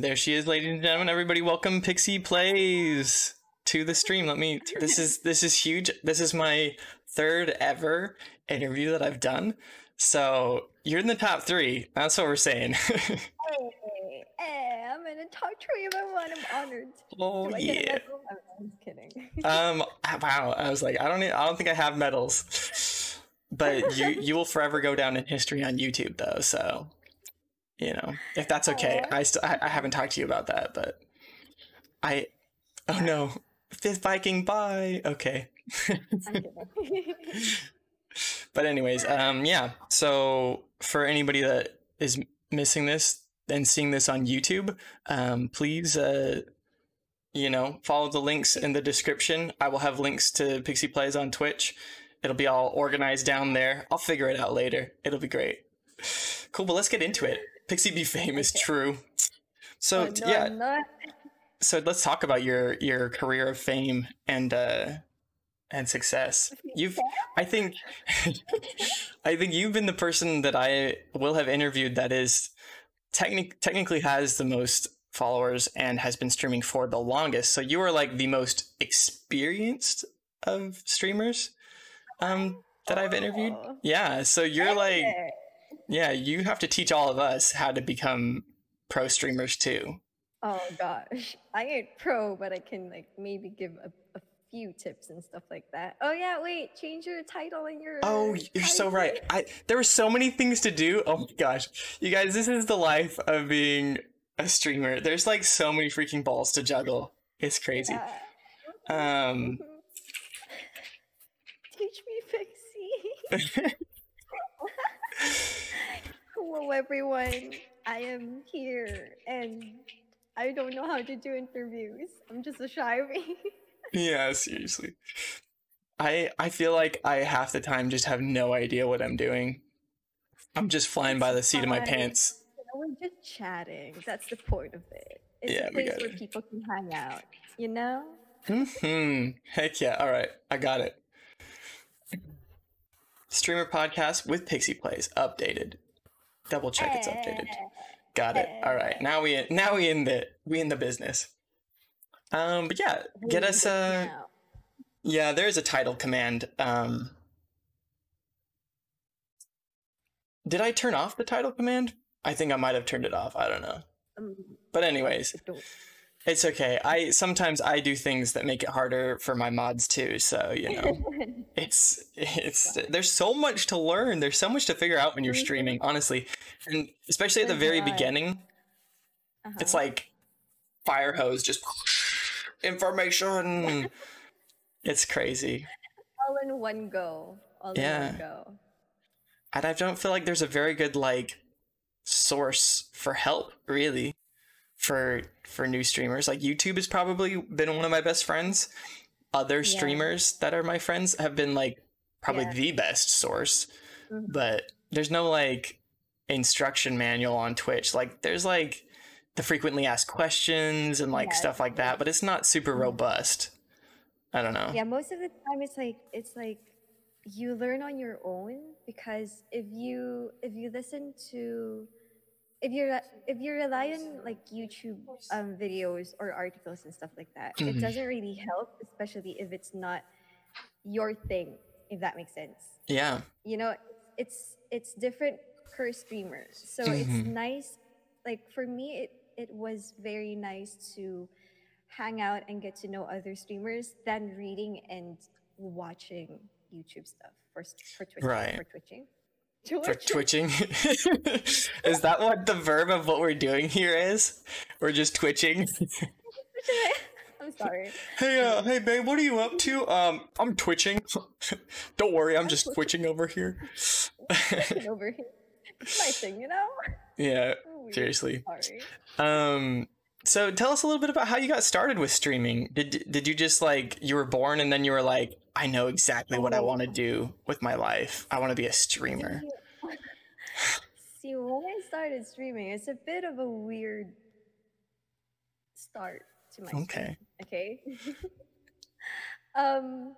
There she is, ladies and gentlemen. Everybody, welcome PxiPlays to the stream. Let me. This is this is huge. This is my third ever interview that I've done. So you're in the top three. That's what we're saying. hey, hey, I'm in the top three of everyone. I'm honored. oh Do I get a yeah. I'm, kidding. Um. Wow. I was like, I don't. Need, I don't think I have medals. But you you will forever go down in history on YouTube though. So, you know, if that's okay. Aw. I still I, I haven't talked to you about that, but I. Oh no. Fifth Viking. Bye. Okay. But anyways, um, yeah. So for anybody that is missing this and seeing this on YouTube, um, please, uh, you know, follow the links in the description. I will have links to PxiPlays on Twitch. It'll be all organized down there. I'll figure it out later. It'll be great. Cool, but let's get into it. Pixie Be Famous, Okay. true. So Oh, no, yeah, so let's talk about your your career of fame and uh and success. You've I think I think you've been the person that I will have interviewed that is technic- technically has the most followers and has been streaming for the longest. So you are like the most experienced of streamers um that I've interviewed. Oh. Yeah, so you're like. Yeah, you have to teach all of us how to become pro streamers too. Oh gosh, I ain't pro, but I can like maybe give a, a few tips and stuff like that. Oh yeah, wait, change your title and your. Oh, you're so right. I there were so many things to do. Oh my gosh. You guys, this is the life of being a streamer. There's like so many freaking balls to juggle. It's crazy. Yeah. Um Teach me, Pixie. Hello, everyone. I am here, and I don't know how to do interviews. I'm just a shy bee. yeah, seriously. I I feel like I half the time just have no idea what I'm doing. I'm just flying by the seat of my pants. We're just chatting. That's the point of it. It's Yeah, a we place got where it. people can hang out. You know? Hmm. Heck yeah. All right. I got it. Streamer podcast with PxiPlays updated. Double check it's updated. Got it. All right. Now we now we in the we in the business. Um but yeah, get us uh Now. yeah, there's a title command. Um Did I turn off the title command? I think I might have turned it off. I don't know. Um, But anyways, it's okay. I sometimes I do things that make it harder for my mods too, so you know. it's it's there's so much to learn there's so much to figure out when you're streaming honestly and especially at the very beginning it's Uh-huh. like fire hose just information it's crazy all in one go. All Yeah. in one go. and i don't feel like there's a very good like source for help really for for new streamers like youtube has probably been one of my best friends other Yeah. streamers that are my friends have been like probably Yeah. the best source Mhm. but there's no like instruction manual on twitch like there's like the frequently asked questions and like Yeah, stuff like that but it's not super Mhm. robust i don't know Yeah, most of the time it's like it's like you learn on your own because if you if you listen to if you're if you rely on like YouTube um, videos or articles and stuff like that, Mhm. it doesn't really help, especially if it's not your thing. If that makes sense, yeah you know, it's it's different per streamer. So it's Mhm. nice. Like for me, it it was very nice to hang out and get to know other streamers than reading and watching YouTube stuff for for twitching. Right. For twitching. For twitching is that what the verb of what we're doing here is we're just twitching I'm sorry. hey uh hey babe what are you up to um i'm twitching don't worry i'm just twitching. twitching over here Twitching over here. It's my thing, you know. yeah Oh, seriously Sorry. Um, so tell us a little bit about how you got started with streaming. Did did you just like you were born and then you were like, I know exactly what I want to do with my life. I want to be a streamer. See, when I started streaming, it's a bit of a weird start to my Okay. stream, Okay. um.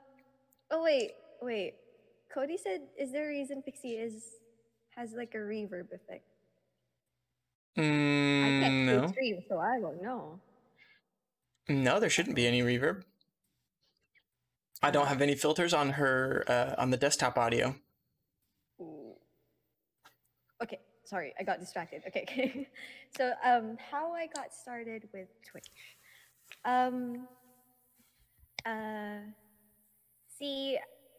Oh wait, wait. Cody said, "Is there a reason Pixie is has like a reverb effect?" I Mm, can't no. stream, so I don't know. No, there shouldn't be any reverb. I don't have any filters on her uh, on the desktop audio. Okay, sorry, I got distracted. Okay, okay. so um, how I got started with Twitch. Um, uh, see,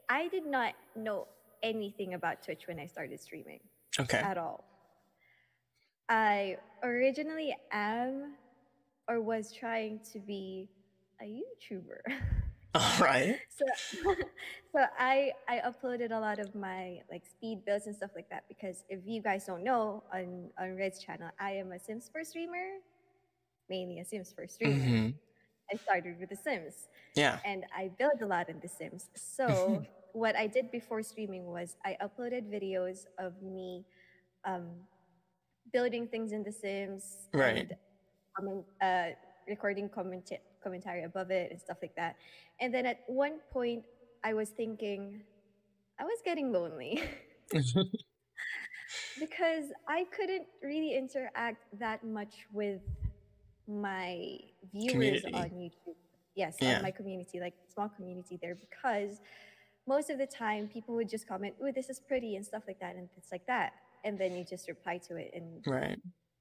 I did not know anything about Twitch when I started streaming Okay. at all. I originally am or was trying to be a YouTuber. All right. so so I I uploaded a lot of my like speed builds and stuff like that because if you guys don't know on on Red's channel, I am a Sims 4 streamer, mainly a Sims 4 streamer. hmm I started with The Sims Yeah. and I build a lot in The Sims. So what I did before streaming was I uploaded videos of me um, building things in The Sims, Right. And uh, recording comment commentary above it and stuff like that. And then at one point, I was thinking, I was getting lonely because I couldn't really interact that much with my viewers Community. on YouTube. Yes, Yeah. my community, like small community there, because most of the time people would just comment, "Oh, this is pretty" and stuff like that, and it's like that, and then you just reply to it, and right.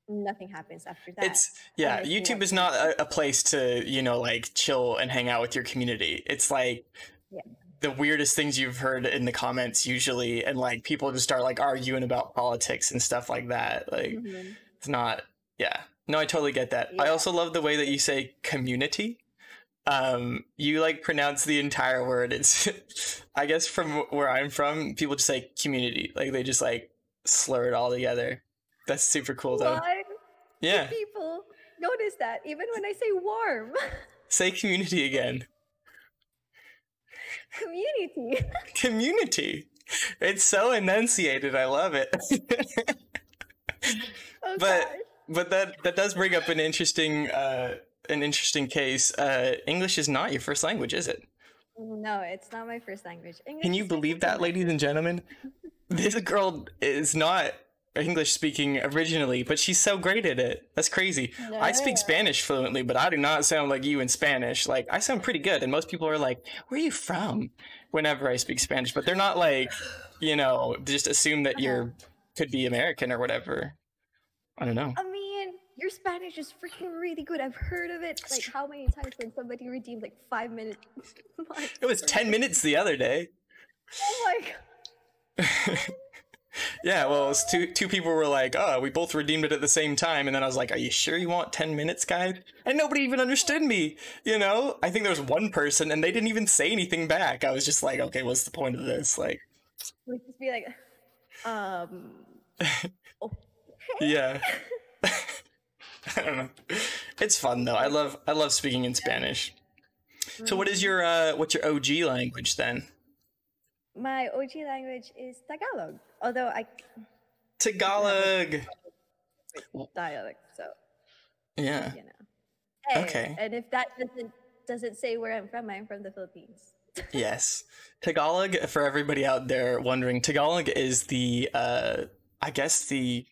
nothing happens after that. It's yeah. YouTube is not a, a place to you know like chill and hang out with your community. It's like Yeah. the weirdest things you've heard in the comments usually, and like people just start like arguing about politics and stuff like that. Like Mhm. it's not. Yeah. No, I totally get that. I also love the way that you say community. Um, you like pronounce the entire word. It's, I guess from where I'm from, people just say community. Like they just like slur it all together. That's super cool though. Why Yeah. people notice that even when I say warm Say community again. community? Community. It's so enunciated. I love it. Oh, But- gosh. but that that does bring up an interesting uh an interesting case. Uh English is not your first language, is it? no, it's not my first language. English Can you believe that, ladies and gentlemen? This girl is not English speaking originally, but she's so great at it. That's crazy. I speak Spanish fluently, but I do not sound like you in Spanish. Like I sound pretty good, and most people are like, "Where are you from?" Whenever I speak Spanish, but they're not like, you know, just assume that you're could be American or whatever. I don't know. I mean, your Spanish is freaking really good. I've heard of it. Like how many times when somebody redeemed like five minutes? It was ten minutes the other day. Oh my god. Yeah, well, it was two two people were like, "Oh, we both redeemed it at the same time," and then I was like, "Are you sure you want ten minutes, guide?" And nobody even understood me. You know, I think there was one person, and they didn't even say anything back. I was just like, "Okay, what's the point of this?" Like, Would just be like, um, yeah. I don't know. It's fun though. I love I love speaking in Spanish. So, what is your uh, what's your OG language then? My OG language is Tagalog. Although I Tagalog. dialect, so Yeah. you know. Hey, Okay. And if that doesn't doesn't say where I'm from, I'm from the Philippines. Yes. Tagalog, for everybody out there wondering, Tagalog is the, uh, I guess, the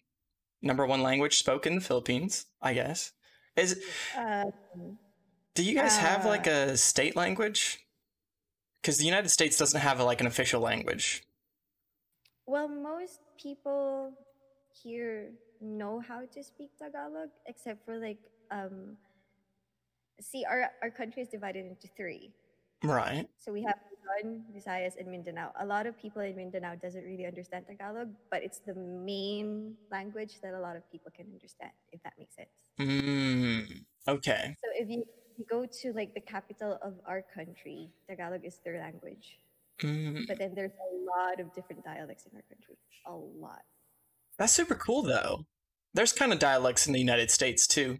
number one language spoken in the Philippines, I guess. Is Um, Do you guys have like Uh, a state language? Because the United States doesn't have a, like an official language. well, most people here know how to speak Tagalog, except for like um. See, our our country is divided into three. Right. So we have Luzon, Visayas, and Mindanao. A lot of people in Mindanao doesn't really understand Tagalog, but it's the main language that a lot of people can understand, if that makes sense. Mm, okay. So if you, you go to like the capital of our country, Tagalog is their language. Mm, But then there's a lot of different dialects in our country. A lot. that's super cool though. There's kind of dialects in the United States too,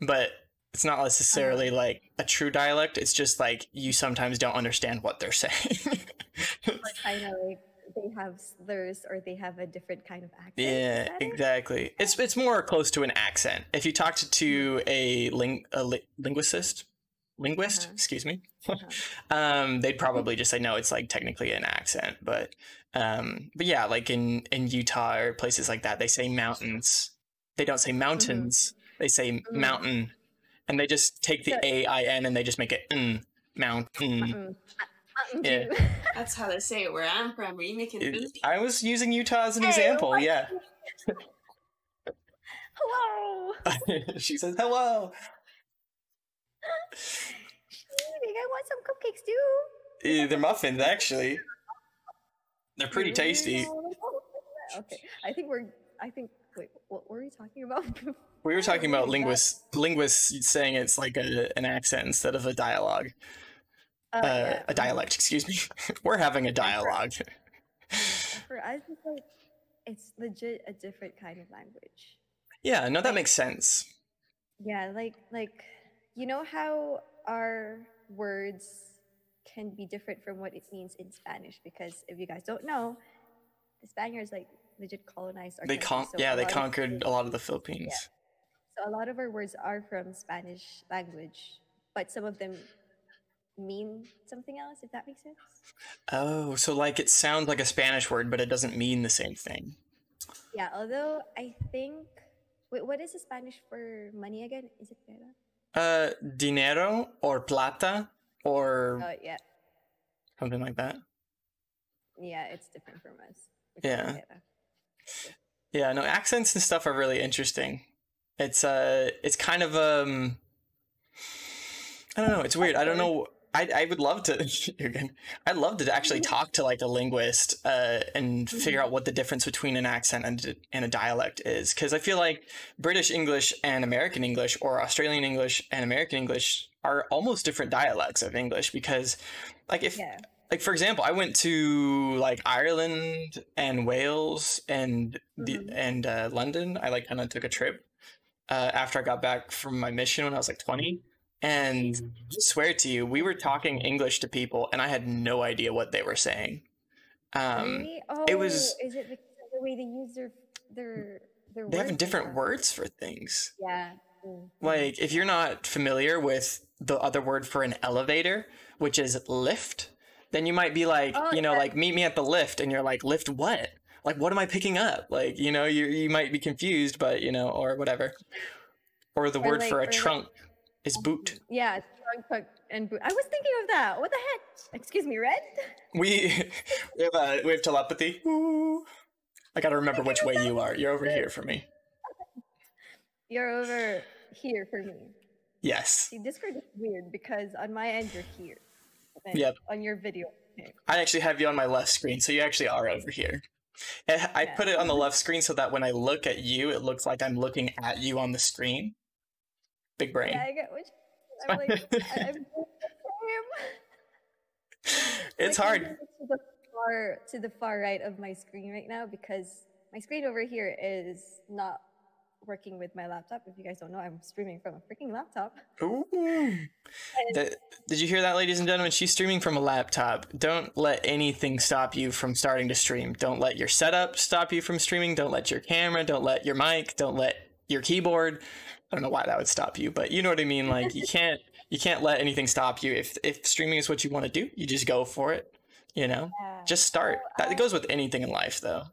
but it's not necessarily like a true dialect. It's just like you sometimes don't understand what they're saying. Kind of like they have slurs or they have a different kind of accent. Yeah, that it? exactly. It's it's more close to an accent. If you talked to, to a ling a li- linguist, linguist, Uh-huh. excuse me, Uh-huh. um, they'd probably just say no. It's like technically an accent, but um, but yeah, like in in Utah or places like that, they say mountains they don't say mountains, they say Mhm. mountain. And they just take the So- A I N and they just make it mm, mountain. Mm-mm. Yeah. That's how they say it where I'm from. Are you making It- I was using Utah as an Hey, example, what? yeah. Hello. she says hello. Evening, I want some cupcakes too. Eh, They're muffins, actually. They're pretty tasty. Okay, I think we're. I think. Wait, what were we talking about? We were talking about linguists linguists saying it's like a, an accent instead of a dialogue. Uh, Uh, yeah. a dialect, excuse me. we're having a dialogue. For us, it's like it's legit a different kind of language. Yeah, no, that makes sense. Yeah, like like you know how our words can be different from what it means in Spanish because if you guys don't know, the Spaniards like legit colonized our They con- so yeah, they conquered a lot of the Philippines. So a lot of our words are from Spanish language, but some of them mean something else. If that makes sense. Oh, so like it sounds like a Spanish word, but it doesn't mean the same thing. Yeah. Although I think, wait, what is the Spanish for money again? Is it pera? Uh, dinero or plata or Oh yeah, something like that. yeah. It's different from us. We call it Yeah. Yeah, no, accents and stuff are really interesting. It's uh it's kind of um I don't know, it's weird. I don't know I, I would love to. I'd love to actually talk to like a linguist uh, and figure out what the difference between an accent and, and a dialect is because I feel like British English and American English or Australian English and American English are almost different dialects of English because like if Yeah. like for example, I went to like Ireland and Wales and the Mhm. and uh, London. I like kind of took a trip uh, after I got back from my mission when I was like twenty, and I swear to you, we were talking English to people, and I had no idea what they were saying. Um, really? Oh, it was- Is it because of the way they use their their their? they have different stuff? words for things. Yeah. Mm, mm. Like if you're not familiar with the other word for an elevator, which is lift, then you might be like, Oh, you know, yeah. like meet me at the lift, and you're like, lift what? Like what am I picking up? Like you know, you you might be confused, but you know, or whatever. Or the Or word like- for or a like- is boot. Yeah, trunk, and boot. I was thinking of that. What the heck? Excuse me, Red. We we have uh, we have telepathy. Ooh. I gotta remember which way you are. You're over here for me. You're over here for me. Yes. See, Discord is weird because on my end you're here. Yep. On your video. I actually have you on my left screen, so you actually are over here. I Yeah. put it on the left screen so that when I look at you, it looks like I'm looking at you on the screen. Big brain. Yeah, I get which. I'm like, I'm the it's Like, hard. To the far to the far right of my screen right now because my screen over here is not working with my laptop. If you guys don't know, I'm streaming from a freaking laptop. Ooh. That- did you hear that, ladies and gentlemen? She's streaming from a laptop. Don't let anything stop you from starting to stream. Don't let your setup stop you from streaming. Don't let your camera, don't let your mic, don't let your keyboard. I don't know why that would stop you, but you know what I mean. Like you can't you can't let anything stop you. If if streaming is what you want to do, you just go for it. You know, yeah. just start. That it goes with anything in life, though.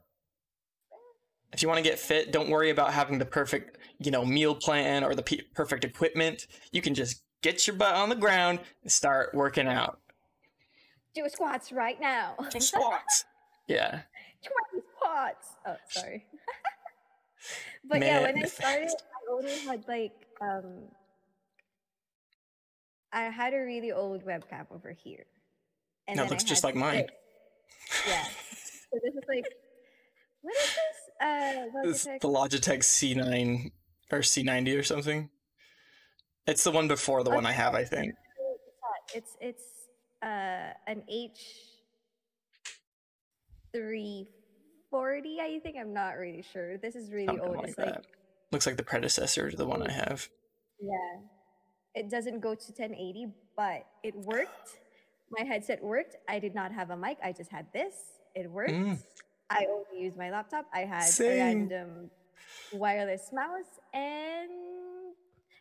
If you want to get fit, don't worry about having the perfect, you know, meal plan or the pe- perfect equipment. You can just get your butt on the ground and start working out. do squats right now. Squats. Yeah. 20 squats. Oh, sorry. but yeah, when I Man. started, I only had like um I had a really old webcam over here. And That looks just like mine. this. Yeah. So this is like what is this? Uh Logitech? the Logitech C9 or C90 or something. It's the one before the one I have, I think. It's it's uh an H three forty, I think. I'm not really sure. This is really Something old. like it's like that. Looks like the predecessor to the one I have. Yeah. It doesn't go to 1080, but it worked. My headset worked. I did not have a mic. I just had this. It worked. Mm. I only used my laptop. I had Same. a random wireless mouse and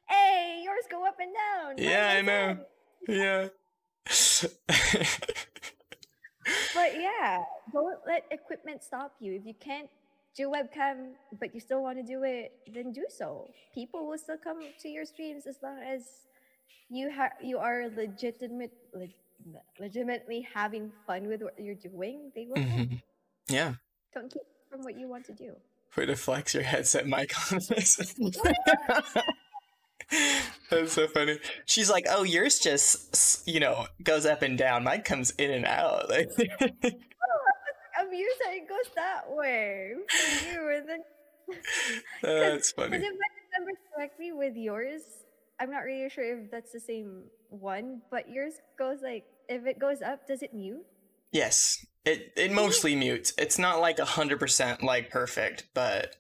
hey, yours go up and down. Yeah, I know. Yeah. But yeah, don't let equipment stop you. If you can't do webcam, but you still want to do it, then do so. People will still come to your streams as long as you ha- you are legitimate, le- legitimately having fun with what you're doing. They will come. Mhm. Yeah. don't keep from what you want to do. Way to flex your headset mic on this. That's so funny. She's like, "Oh, yours just, you know, goes up and down. Mine comes in and out." Like, Used it goes that way for you, and then uh, that's Because funny. if I remember correctly with yours, I'm not really sure if that's the same one, but yours goes like if it goes up, does it mute? Yes, it it mostly mutes. It's not like a hundred percent like perfect, but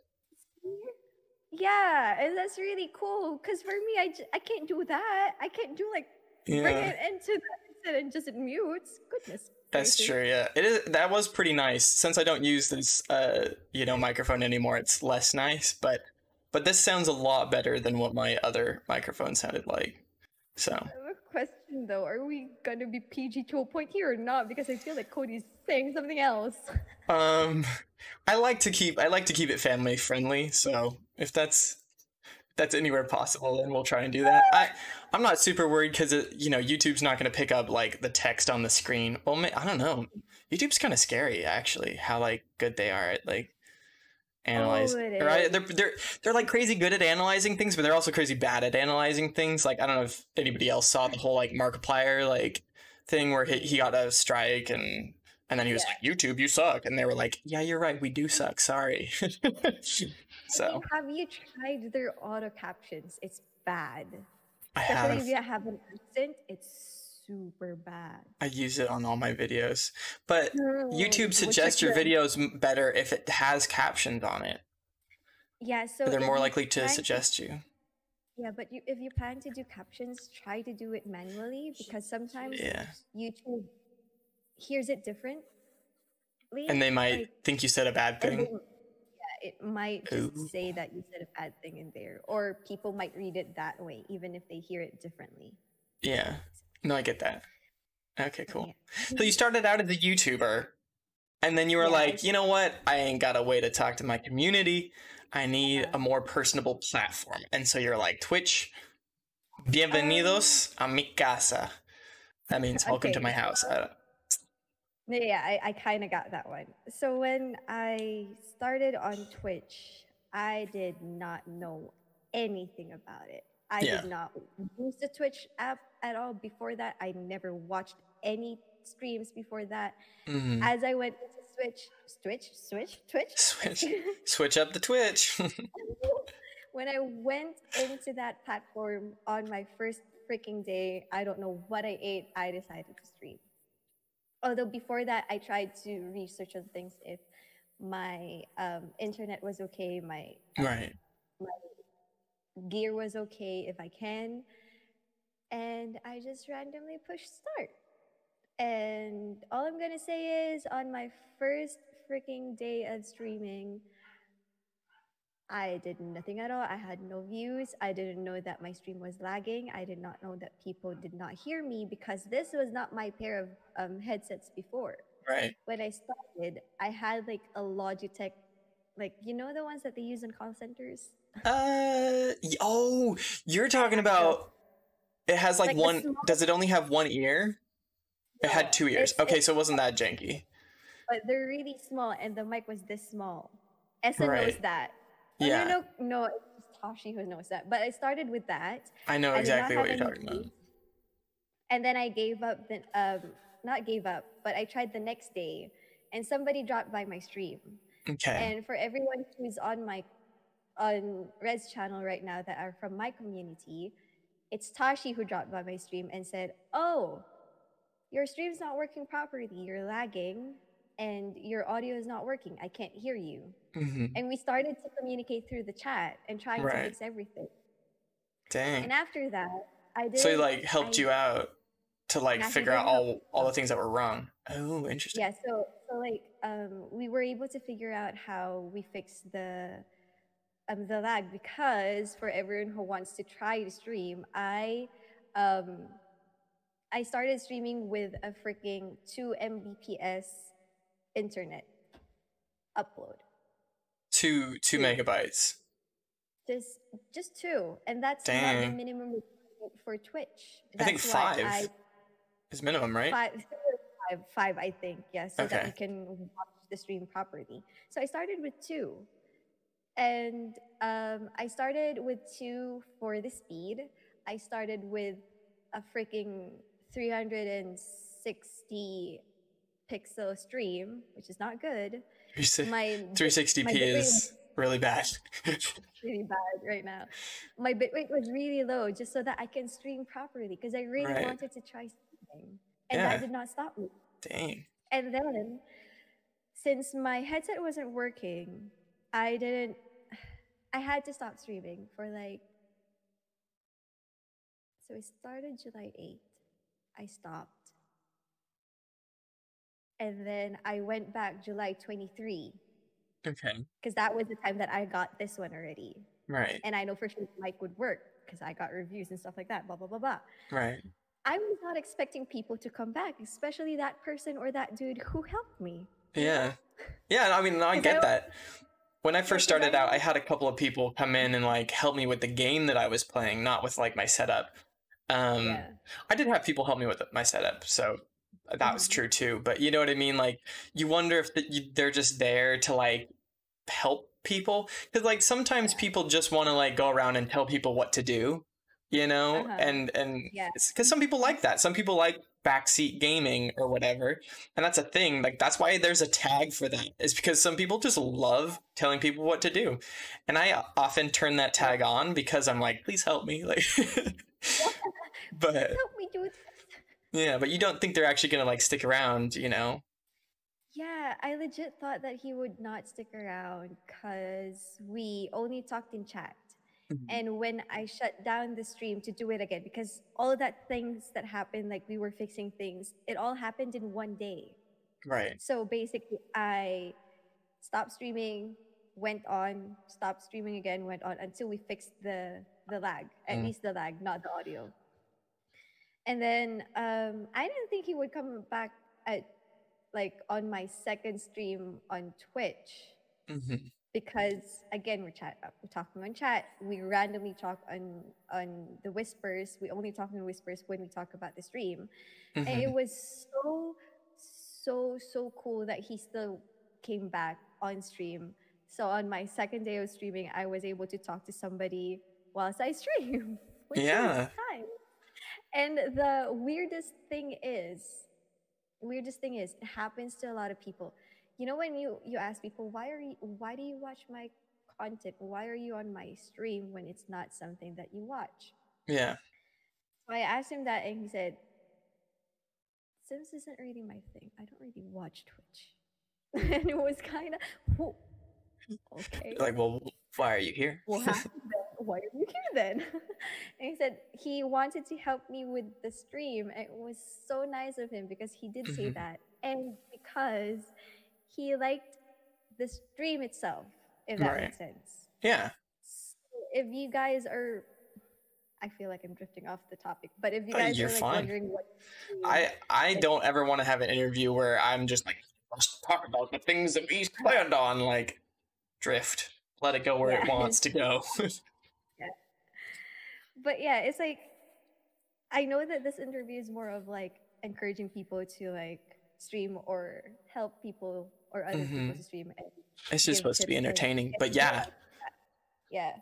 Yeah, and that's really cool. Cause for me, I, j- I can't do that. I can't do like bring it into the and just it mutes. Goodness. That's gracious. true. Yeah, it is. That was pretty nice. Since I don't use this, uh, you know, microphone anymore, it's less nice. But but this sounds a lot better than what my other microphone sounded like. So I have a question though. Are we gonna be PG to a point here or not? Because I feel like Cody's saying something else. Um, I like to keep I like to keep it family friendly. So if that's that's anywhere possible, then we'll try and do that. I I'm not super worried because you know YouTube's not going to pick up like the text on the screen. Well, ma- I don't know. YouTube's kind of scary actually. How like good they are at like analyze. Oh, it or I, is. they're they're they're like crazy good at analyzing things, but they're also crazy bad at analyzing things. Like I don't know if anybody else saw the whole like Markiplier like thing where he, he got a strike and and then he was Yeah. like YouTube you suck and they were like yeah you're right we do suck sorry so Have you tried their auto captions? It's bad. I Especially have if you have an accent, it's super bad. I use it on all my videos but YouTube suggests your good. videos better if it has captions on it Yeah, so they're more likely to suggest you Yeah, but you, if you plan to do captions, try to do it manually because sometimes yeah YouTube hears it differently. and they might like, think you said a bad thing they- yeah, it might just Ooh. say that you said a bad thing in there, or people might read it that way, even if they hear it differently. yeah no I get that okay cool Yeah. So you started out as a YouTuber, and then you were Yeah, like, you know what? I ain't got a way to talk to my community. I need Yeah. a more personable platform. And so you're like, Twitch, bienvenidos oh. a mi casa. That means welcome to my house. Don't- Yeah, I, I kind of got that one. So when I started on Twitch, I did not know anything about it. I Yeah. did not use the Twitch app at all before that. I never watched any streams before that. Mhm. As I went into Switch, Switch, Switch, Twitch. Switch, switch up the Twitch. when I went into that platform on my first freaking day, I don't know what I ate. I decided to stream. Although before that, I tried to research on things if my um, internet was okay, my right. gear was okay, if I can. And I just randomly pushed start. And all I'm gonna say is on my first freaking day of streaming, I did nothing at all. I had no views. I didn't know that my stream was lagging. I did not know that people did not hear me because this was not my pair of um, headsets before. Right. When I started, I had like a Logitech, like you know the ones that they use in call centers. Uh oh, you're talking about it has like, Like one small- does it only have one ear? It had two ears. Okay, so it wasn't that janky. but they're really small and the mic was this small. Essa knows Right. that. Oh, Yeah. No, no, no, it's Tashi who knows that. But I started with that. I know I exactly what you're talking about. And then I gave up the um not gave up, but I tried the next day and somebody dropped by my stream. Okay. And for everyone who's on my on Red's channel right now that are from my community, it's Tashi who dropped by my stream and said, "Oh, your stream's not working properly. You're lagging, and your audio is not working. I can't hear you." hmm And we started to communicate through the chat and trying Right. to fix everything. Dang. And after that, I did. So he like helped I- you out to like figure out all all the things that were wrong. Oh, interesting. Yeah, so so like um, we were able to figure out how we fix the um, the lag because for everyone who wants to try to stream, I um, I started streaming with a freaking two Mbps internet upload. two two Two. megabytes. Just just two, and that's not the minimum for Twitch. I think five I- is minimum, right? five, five, five, I think, yeah, so that Okay. you can watch the stream properly. So I started with two, and um, I started with two for the speed. I started with a freaking 360 pixel stream, which is not good. My 360p my is really bad. really bad right now. My bitrate was really low just so that I can stream properly because I really Right. wanted to try streaming. And Yeah. that did not stop me. Dang. And then since my headset wasn't working, I didn't I had to stop streaming for like so I started July 8th. I stopped. And then I went back July 23 Okay. because that was the time that I got this one already. Right. And I know for sure the mic would work because I got reviews and stuff like that, blah, blah, blah, blah. Right. I was not expecting people to come back, especially that person or that dude who helped me. Yeah. Yeah, I mean, I I get don't- that. When I first started out, I had a couple of people come in and like help me with the game that I was playing, not with like my setup. Um, yeah. I did have people help me with my setup, so that was true too. But you know what I mean? Like, you wonder if they're just there to like help people, because like sometimes people just want to like go around and tell people what to do, you know? Uh-huh. And and Yeah. because some people like that. Some people like backseat gaming or whatever, and that's a thing. Like that's why there's a tag for that. Is because some people just love telling people what to do, and I often turn that tag on because I'm like, please help me, like. but Help me do this. Yeah, but you don't think they're actually gonna like stick around, you know? Yeah, I legit thought that he would not stick around because we only talked in chat. Mhm. And when I shut down the stream to do it again, because all of that things that happened, like we were fixing things, it all happened in one day. Right. So basically, I stopped streaming, went on, stopped streaming again, went on until we fixed the the lag, at Mm. least the lag, not the audio. And then um, I didn't think he would come back at like on my second stream on Twitch hmm because again we're chat we're talking on chat. We randomly talk on on the whispers. We only talk in whispers when we talk about the stream and hmm it was so so so cool that he still came back on stream so on my second day of streaming i was able to talk to somebody whilst i stream which was Yeah. time. And the weirdest thing is weirdest thing is it happens to a lot of people you know when you you ask people why are you why do you watch my content why are you on my stream when it's not something that you watch Yeah. so I asked him that, and he said, "Sims isn't really my thing. I don't really watch Twitch." and it was kind of, okay. Like, well, why are you here? What happened then? Why are you here then? and he said he wanted to help me with the stream. It was so nice of him because he did say Mhm. that, and because he liked the stream itself. If that Right. makes sense. yeah. So if you guys are I feel like I'm drifting off the topic, but if you Oh, guys you're are like wondering what I I don't ever want to have an interview where I'm just like let's talk about the things that we planned on, like drift. Let it go where it wants to go. but yeah, it's like I know that this interview is more of like encouraging people to like stream or help people or other people Mhm. to stream it's just supposed to be entertaining. and But yeah. yeah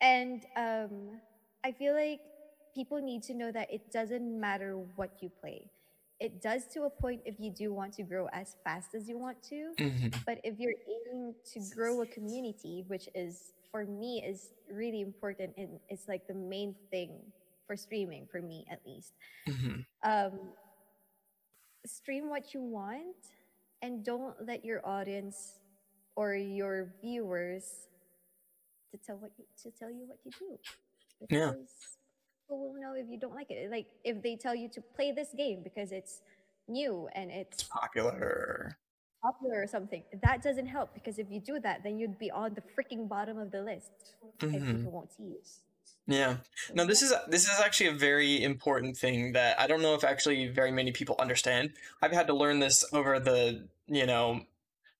and um i feel like people need to know that it doesn't matter what you play it does to a point if you do want to grow as fast as you want to Mhm. but if you're aiming to grow a community which is for me is really important and it's like the main thing for streaming for me at least Mhm. um, stream what you want and don't let your audience or your viewers to tell what you, to tell you what you do Yeah. people will know if you don't like it like if they tell you to play this game because it's new and it's Popular. Popular or something that doesn't help because if you do that then you'd be on the freaking bottom of the list and Mhm. people won't see you Yeah. So, No, this is this is actually a very important thing that I don't know if actually very many people understand. I've had to learn this over the, you know,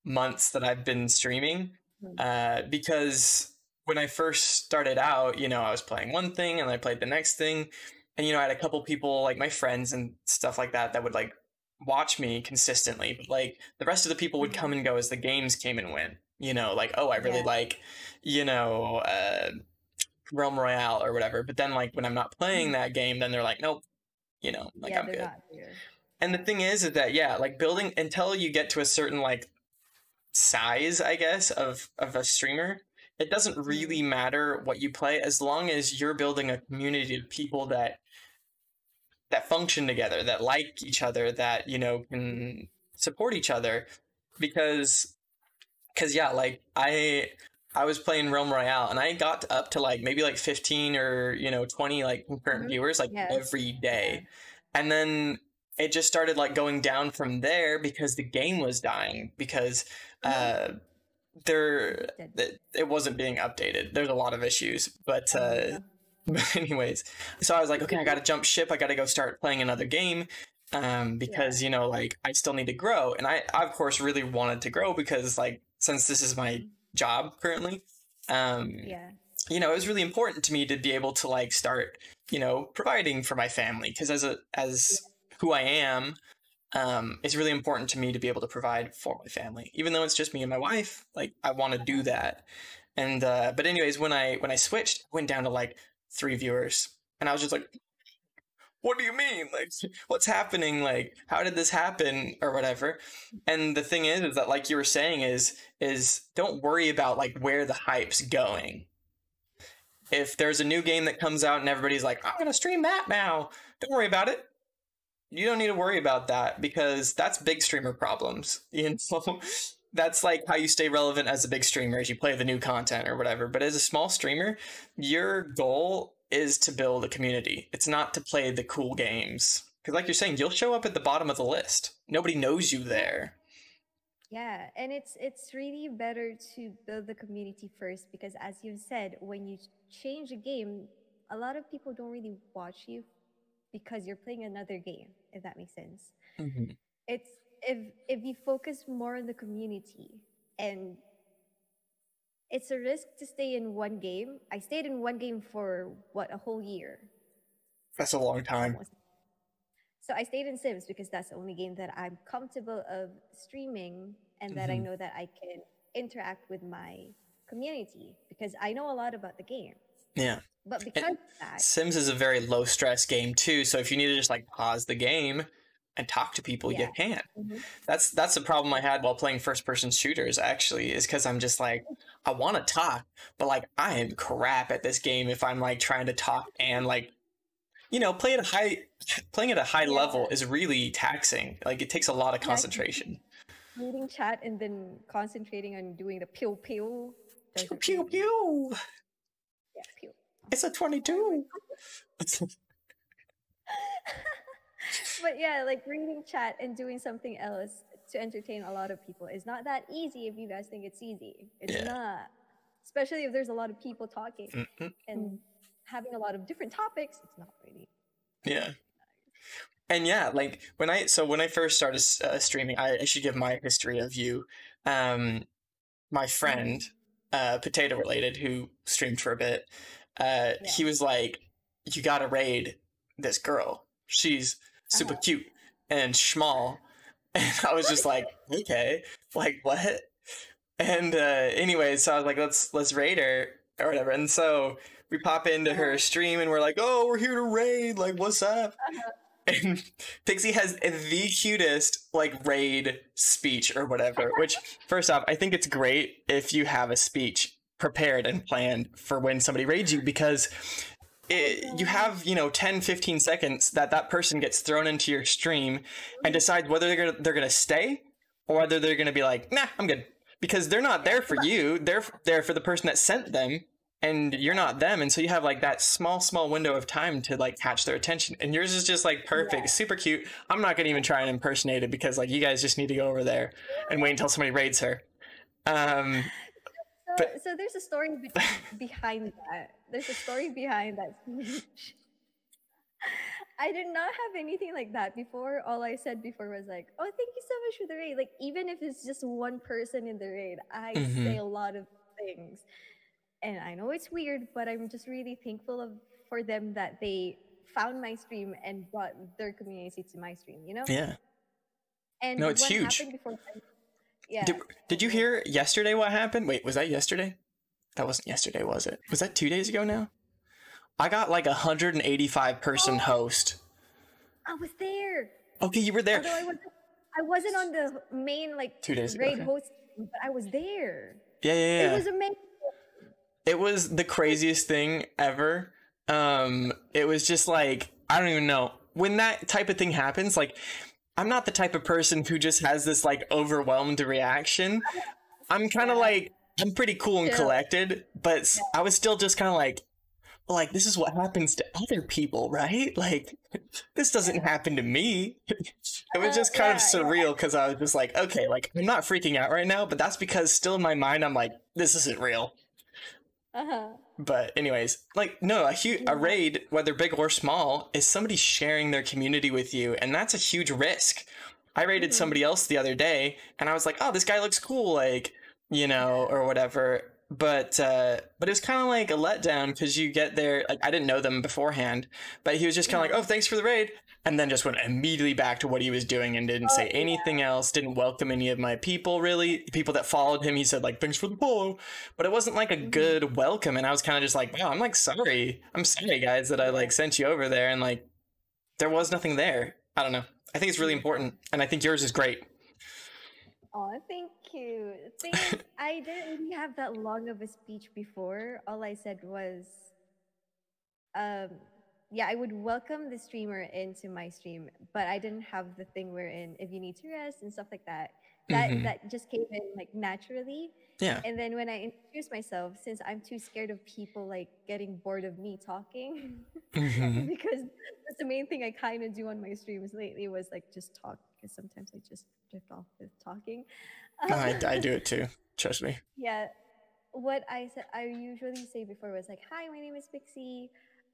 months that I've been streaming Mhm. uh, because when I first started out, you know, I was playing one thing and I played the next thing, and you know, I had a couple people like my friends and stuff like that that would like watch me consistently, but like the rest of the people would come and go as the games came and went. You know, like oh, I really Yeah. like, you know, uh, Realm Royale or whatever. But then like when I'm not playing that game, then they're like, nope, you know, like yeah, I'm good. And the thing is, is that yeah, like building until you get to a certain like size, I guess, of of a streamer, it doesn't really matter what you play as long as you're building a community of people that that function together, that like each other, that you know can support each other, because because yeah, like I I was playing Realm Royale and I got up to like maybe like 15 or you know 20 like concurrent Mhm. viewers like Yes. every day. And then it just started like going down from there because the game was dying because uh there it, wasn't being updated. There's a lot of issues, but uh Yeah. But anyways, so I was like, okay, I got to jump ship. I got to go start playing another game um because you know like I still need to grow and I, I of course really wanted to grow because like since this is my job currently um Yeah. you know, it was really important to me to be able to like start, you know, providing for my family because as a as who I am, um, it's really important to me to be able to provide for my family, even though it's just me and my wife. Like I want to do that, and uh, but anyways, when I when I switched, I went down to like three viewers, and I was just like. What do you mean? Like, what's happening? Like, how did this happen, or whatever? And the thing is, is that like you were saying, is is don't worry about like where the hype's going if there's a new game that comes out and everybody's like, I'm gonna stream that now, don't worry about it. You don't need to worry about that because that's big streamer problems. You know, that's like how you stay relevant as a big streamer as you play the new content or whatever. But as a small streamer, your goal is to build a community. It's not to play the cool games. Because like you're saying, you'll show up at the bottom of the list. Nobody knows you there. Yeah, and it's it's really better to build the community first because as you've said, when you change a game, a lot of people don't really watch you because you're playing another game, if that makes sense. Mm-hmm. It's if if you focus more on the community and it's a risk to stay in one game. I stayed in one game for what a whole year. That's a long time. So I stayed in Sims because that's the only game that I'm comfortable of streaming and that I Mhm. know that I can interact with my community because I know a lot about the game. Yeah. But because that, Sims is a very low stress game too, so if you need to just like pause the game and talk to people, you Yeah. can. Mhm. That's that's the problem I had while playing first person shooters actually, is because I'm just like I want to talk, but like I am crap at this game if I'm like trying to talk and like you know, play at a high playing at a high level is really taxing. Like it takes a lot of concentration. reading chat and then concentrating on doing the pew pew. Pew pew pew. Yeah, pew. It's a 22. but yeah, like reading chat and doing something else to entertain a lot of people is not that easy if you guys think it's easy. It's Yeah. not. Especially if there's a lot of people talking Mhm. and having a lot of different topics, it's not really. Yeah. And yeah, like when I so when I first started uh, streaming, I, I should give my history of you. Um, my friend, uh, potato related, who streamed for a bit, uh, he was like, "You gotta raid this girl. She's super Uh-huh. cute and small." And I was just like, "Okay, like what?" And uh, anyway, so I was like, "Let's let's raid her or whatever." And so we pop into her stream and we're like, "Oh, we're here to raid. Like, what's up?" And Pixie has the cutest like raid speech or whatever. Which, first off, I think it's great if you have a speech prepared and planned for when somebody raids you because it, you have you know 10 15 seconds that that person gets thrown into your stream and decides whether they're gonna, they're gonna stay or whether they're gonna be like nah i'm good. Because they're not there for you. They're there for the person that sent them and you're not them. And so you have like that small small window of time to like catch their attention. And yours is just like perfect. Yeah. super cute. I'm not gonna even try and impersonate it because like you guys just need to go over there and wait until somebody raids her. Um So, But- so there's a story be- behind that. There's a story behind that speech. I did not have anything like that before. All I said before was like, "Oh, thank you so much for the raid." Like even if it's just one person in the raid, I Mhm. say a lot of things. And I know it's weird, but I'm just really thankful of for them that they found my stream and brought their community to my stream, you know? Yeah. And No, it's huge. happened before Yeah. Did, did you hear yesterday what happened? Wait, was that yesterday? That wasn't yesterday, was it? Was that two days ago now? I got like a 185 person host. I was there. Okay, you were there. Although I wasn't I wasn't on the main like Two days ago, raid okay. host, but I was there. Yeah, yeah, yeah. It was amazing. it was the craziest thing ever. Um, it was just like I don't even know when that type of thing happens. Like, I'm not the type of person who just has this like overwhelmed reaction. I'm kind of like I'm pretty cool and Yeah. collected, but I was still just kind of like, like this is what happens to other people, right? Like, this doesn't happen to me. it was Uh, just kind of yeah, yeah. surreal because I was just like, okay, like I'm not freaking out right now, but that's because still in my mind I'm like, this isn't real. Uh-huh. But anyways, like no, a huge a raid, whether big or small, is somebody sharing their community with you, and that's a huge risk. I raided Mhm. somebody else the other day, and I was like, "Oh, this guy looks cool," like you know, or whatever. But uh, but it was kind of like a letdown because you get there. Like I didn't know them beforehand, but he was just kind of like, "Oh, thanks for the raid," and then just went immediately back to what he was doing and didn't say Oh, anything else. Didn't welcome any of my people really. People that followed him, he said like, "Thanks for the follow," but it wasn't like a Mhm. good welcome. And I was kind of just like, "Wow, I'm like sorry. I'm sorry, guys, that I like sent you over there and like there was nothing there." I don't know. I think it's really important, and I think yours is great. Oh, thank you. Thing is, I didn't really have that long of a speech before. All I said was, um, yeah, I would welcome the streamer into my stream, but I didn't have the thing wherein if you need to rest and stuff like that. That Mhm. that just came in like naturally. Yeah. And then when I introduced myself, since I'm too scared of people like getting bored of me talking, Mhm. because that's the main thing I kind of do on my streams lately was like just talk because sometimes I just drift off with talking. No, I, I do it too. Trust me. yeah, what I said I usually say before was like, "Hi, my name is Pixie,"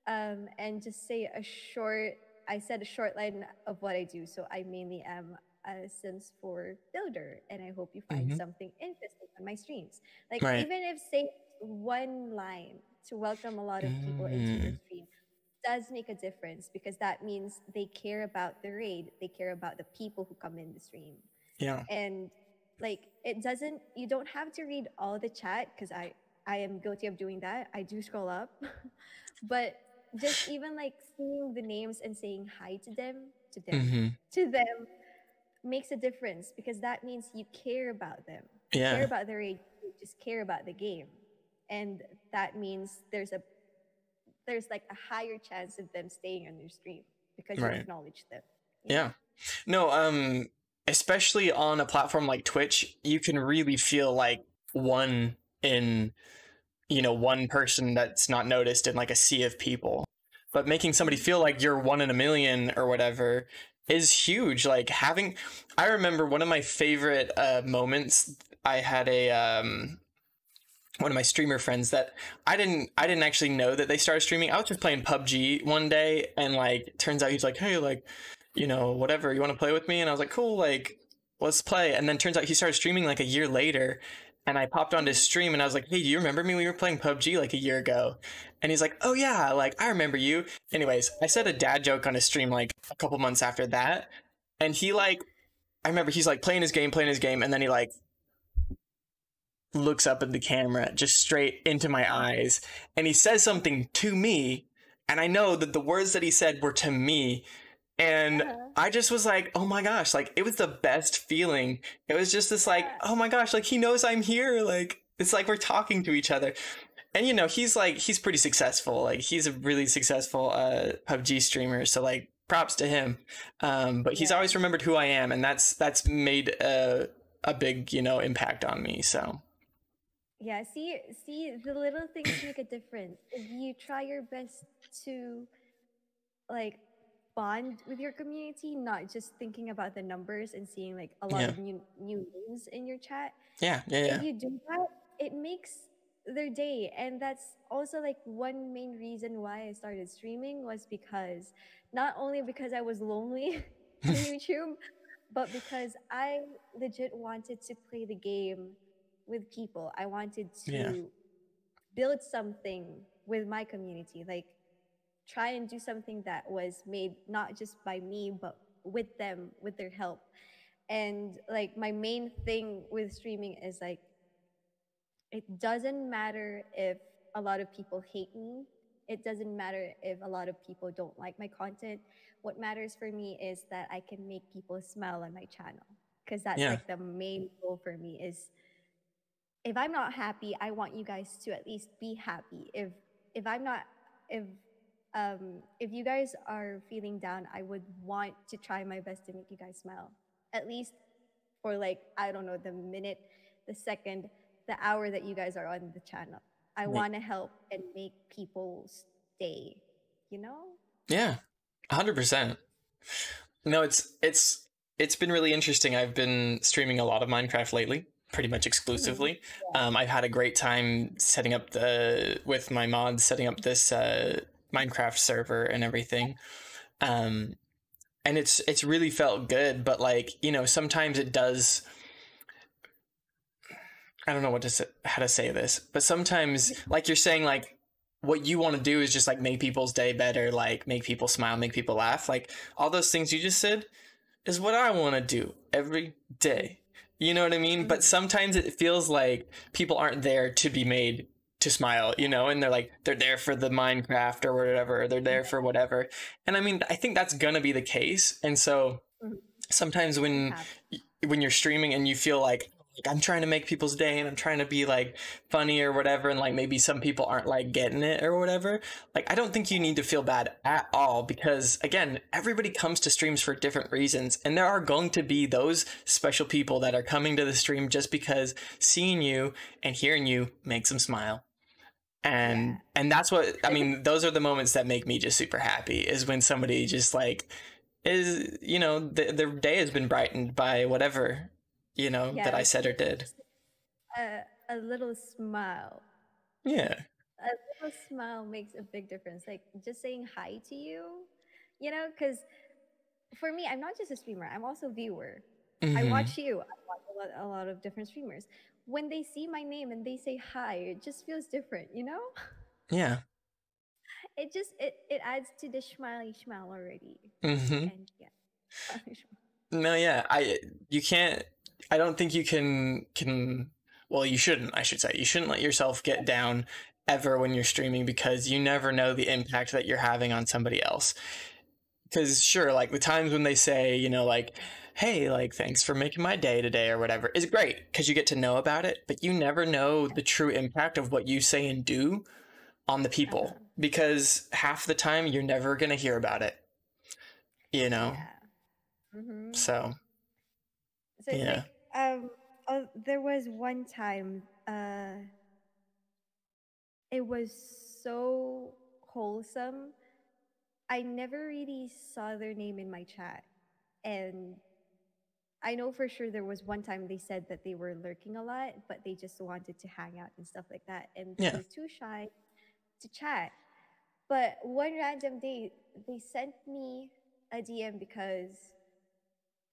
um, and just say a short. I said a short line of what I do. So I mainly am a Sims 4 builder, and I hope you find Mhm. something interesting on my streams. Like Right. even if say one line to welcome a lot of people into your Mm. stream does make a difference because that means they care about the raid, they care about the people who come in the stream Yeah. and like it doesn't you don't have to read all the chat because i i am guilty of doing that i do scroll up but just even like seeing the names and saying hi to them to them hmm to them makes a difference because that means you care about them yeah. care about their age you just care about the game and that means there's a there's like a higher chance of them staying on your stream because Right. you acknowledge them know? Yeah. No, um especially on a platform like Twitch, you can really feel like one in you know, one person that's not noticed in like a sea of people. But making somebody feel like you're one in a million or whatever is huge. Like having I remember one of my favorite uh moments I had a um one of my streamer friends that I didn't I didn't actually know that they started streaming. I was just playing PUBG one day and like turns out he's like, "Hey, like you know, whatever, you want to play with me? And I was like, cool, like, let's play. And then turns out he started streaming like a year later. And I popped onto his stream and I was like, hey, do you remember me? We were playing PUBG like a year ago. And he's like, oh, yeah, like, I remember you. Anyways, I said a dad joke on his stream like a couple months after that. And he, like, I remember he's like playing his game, playing his game. And then he, like, looks up at the camera just straight into my eyes. And he says something to me. And I know that the words that he said were to me. And Uh-huh. I just was like, oh my gosh, like it was the best feeling. It was just this like, Yeah. oh my gosh, like he knows I'm here. Like it's like we're talking to each other. And you know, he's like he's pretty successful. Like he's a really successful uh PUBG streamer. So like props to him. Um but he's Yeah. always remembered who I am and that's that's made a a big, you know, impact on me. So Yeah, see, see, the little things make a difference. If you try your best to, like, bond with your community, not just thinking about the numbers and seeing like a lot Yeah. of new new names in your chat. yeah, yeah, yeah. If you do that, it makes their day and that's also like one main reason why i started streaming was because not only because i was lonely on youtube but because i legit wanted to play the game with people i wanted to Yeah. build something with my community like try and do something that was made not just by me but with them with their help. And like my main thing with streaming is like it doesn't matter if a lot of people hate me. It doesn't matter if a lot of people don't like my content. What matters for me is that i can make people smile on my channel because that's Yeah. like the main goal for me is if i'm not happy i want you guys to at least be happy. If if i'm not if um if you guys are feeling down i would want to try my best to make you guys smile at least for like i don't know the minute the second the hour that you guys are on the channel i Right. want to help and make people stay you know Yeah, hundred percent. No, it's it's it's been really interesting. I've been streaming a lot of Minecraft lately, pretty much exclusively. Um, I've had a great time setting up the with my mods, setting up this uh, Minecraft server and everything. Um, and it's it's really felt good, but like you know, sometimes it does. I don't know what to say, how to say this, but sometimes, like you're saying, like what you want to do is just like make people's day better, like make people smile, make people laugh. Like all those things you just said is what I want to do every day. You know what I mean? But sometimes it feels like people aren't there to be made to smile, you know, and they're like they're there for the Minecraft or whatever, or they're there for whatever. And I mean, I think that's gonna be the case. And so sometimes when when you're streaming and you feel like like I'm trying to make people's day and I'm trying to be like funny or whatever and like maybe some people aren't like getting it or whatever like I don't think you need to feel bad at all because again everybody comes to streams for different reasons and there are going to be those special people that are coming to the stream just because seeing you and hearing you makes them smile and Yeah. and that's what I mean those are the moments that make me just super happy is when somebody just like is you know th- their day has been brightened by whatever you know Yeah, that I said or did. a, a little smile Yeah. a little smile makes a big difference. Like just saying hi to you, you know, because for me, I'm not just a streamer, I'm also a viewer. I Mhm. watch you, I watch a lot, a lot of different streamers. When they see my name and they say hi, it just feels different, you know? Yeah. It just it, it adds to the smiley smile already. Mm-hmm. And yeah. No, yeah. I you can't. I don't think you can can. Well, you shouldn't. I should say you shouldn't let yourself get down ever when you're streaming because you never know the impact that you're having on somebody else. Because sure, like the times when they say, you know, like, "Hey, like, thanks for making my day today" or whatever, is great because you get to know about it. But you never know the true impact of what you say and do on the people Uh-huh. because half the time you're never gonna hear about it. You know. Yeah. hmm So So Yeah. like um uh, there was one time uh it was so wholesome. I never really saw their name in my chat. And I know for sure there was one time they said that they were lurking a lot, but they just wanted to hang out and stuff like that. And they Yeah. were too shy to chat. But one random day, they sent me a DM because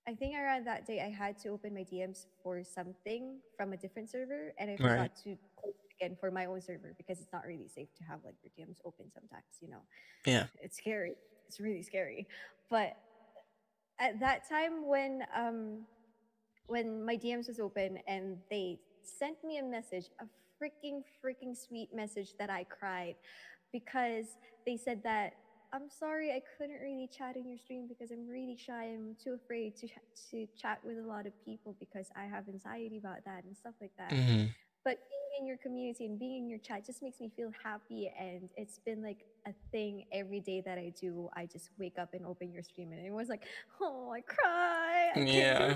I think around that day I had to open my DMs for something from a different server, and I forgot Right. to close it again for my own server because it's not really safe to have like your DMs open sometimes. You know, yeah. it's scary. It's really scary. But at that time when um when my DMs was open and they sent me a message, a freaking freaking sweet message that I cried because they said that I'm sorry I couldn't really chat in your stream because I'm really shy. I'm too afraid to to chat with a lot of people because I have anxiety about that and stuff like that hmm but in your community and being in your chat just makes me feel happy and it's been like a thing every day that i do i just wake up and open your stream and it was like oh i cry I Yeah.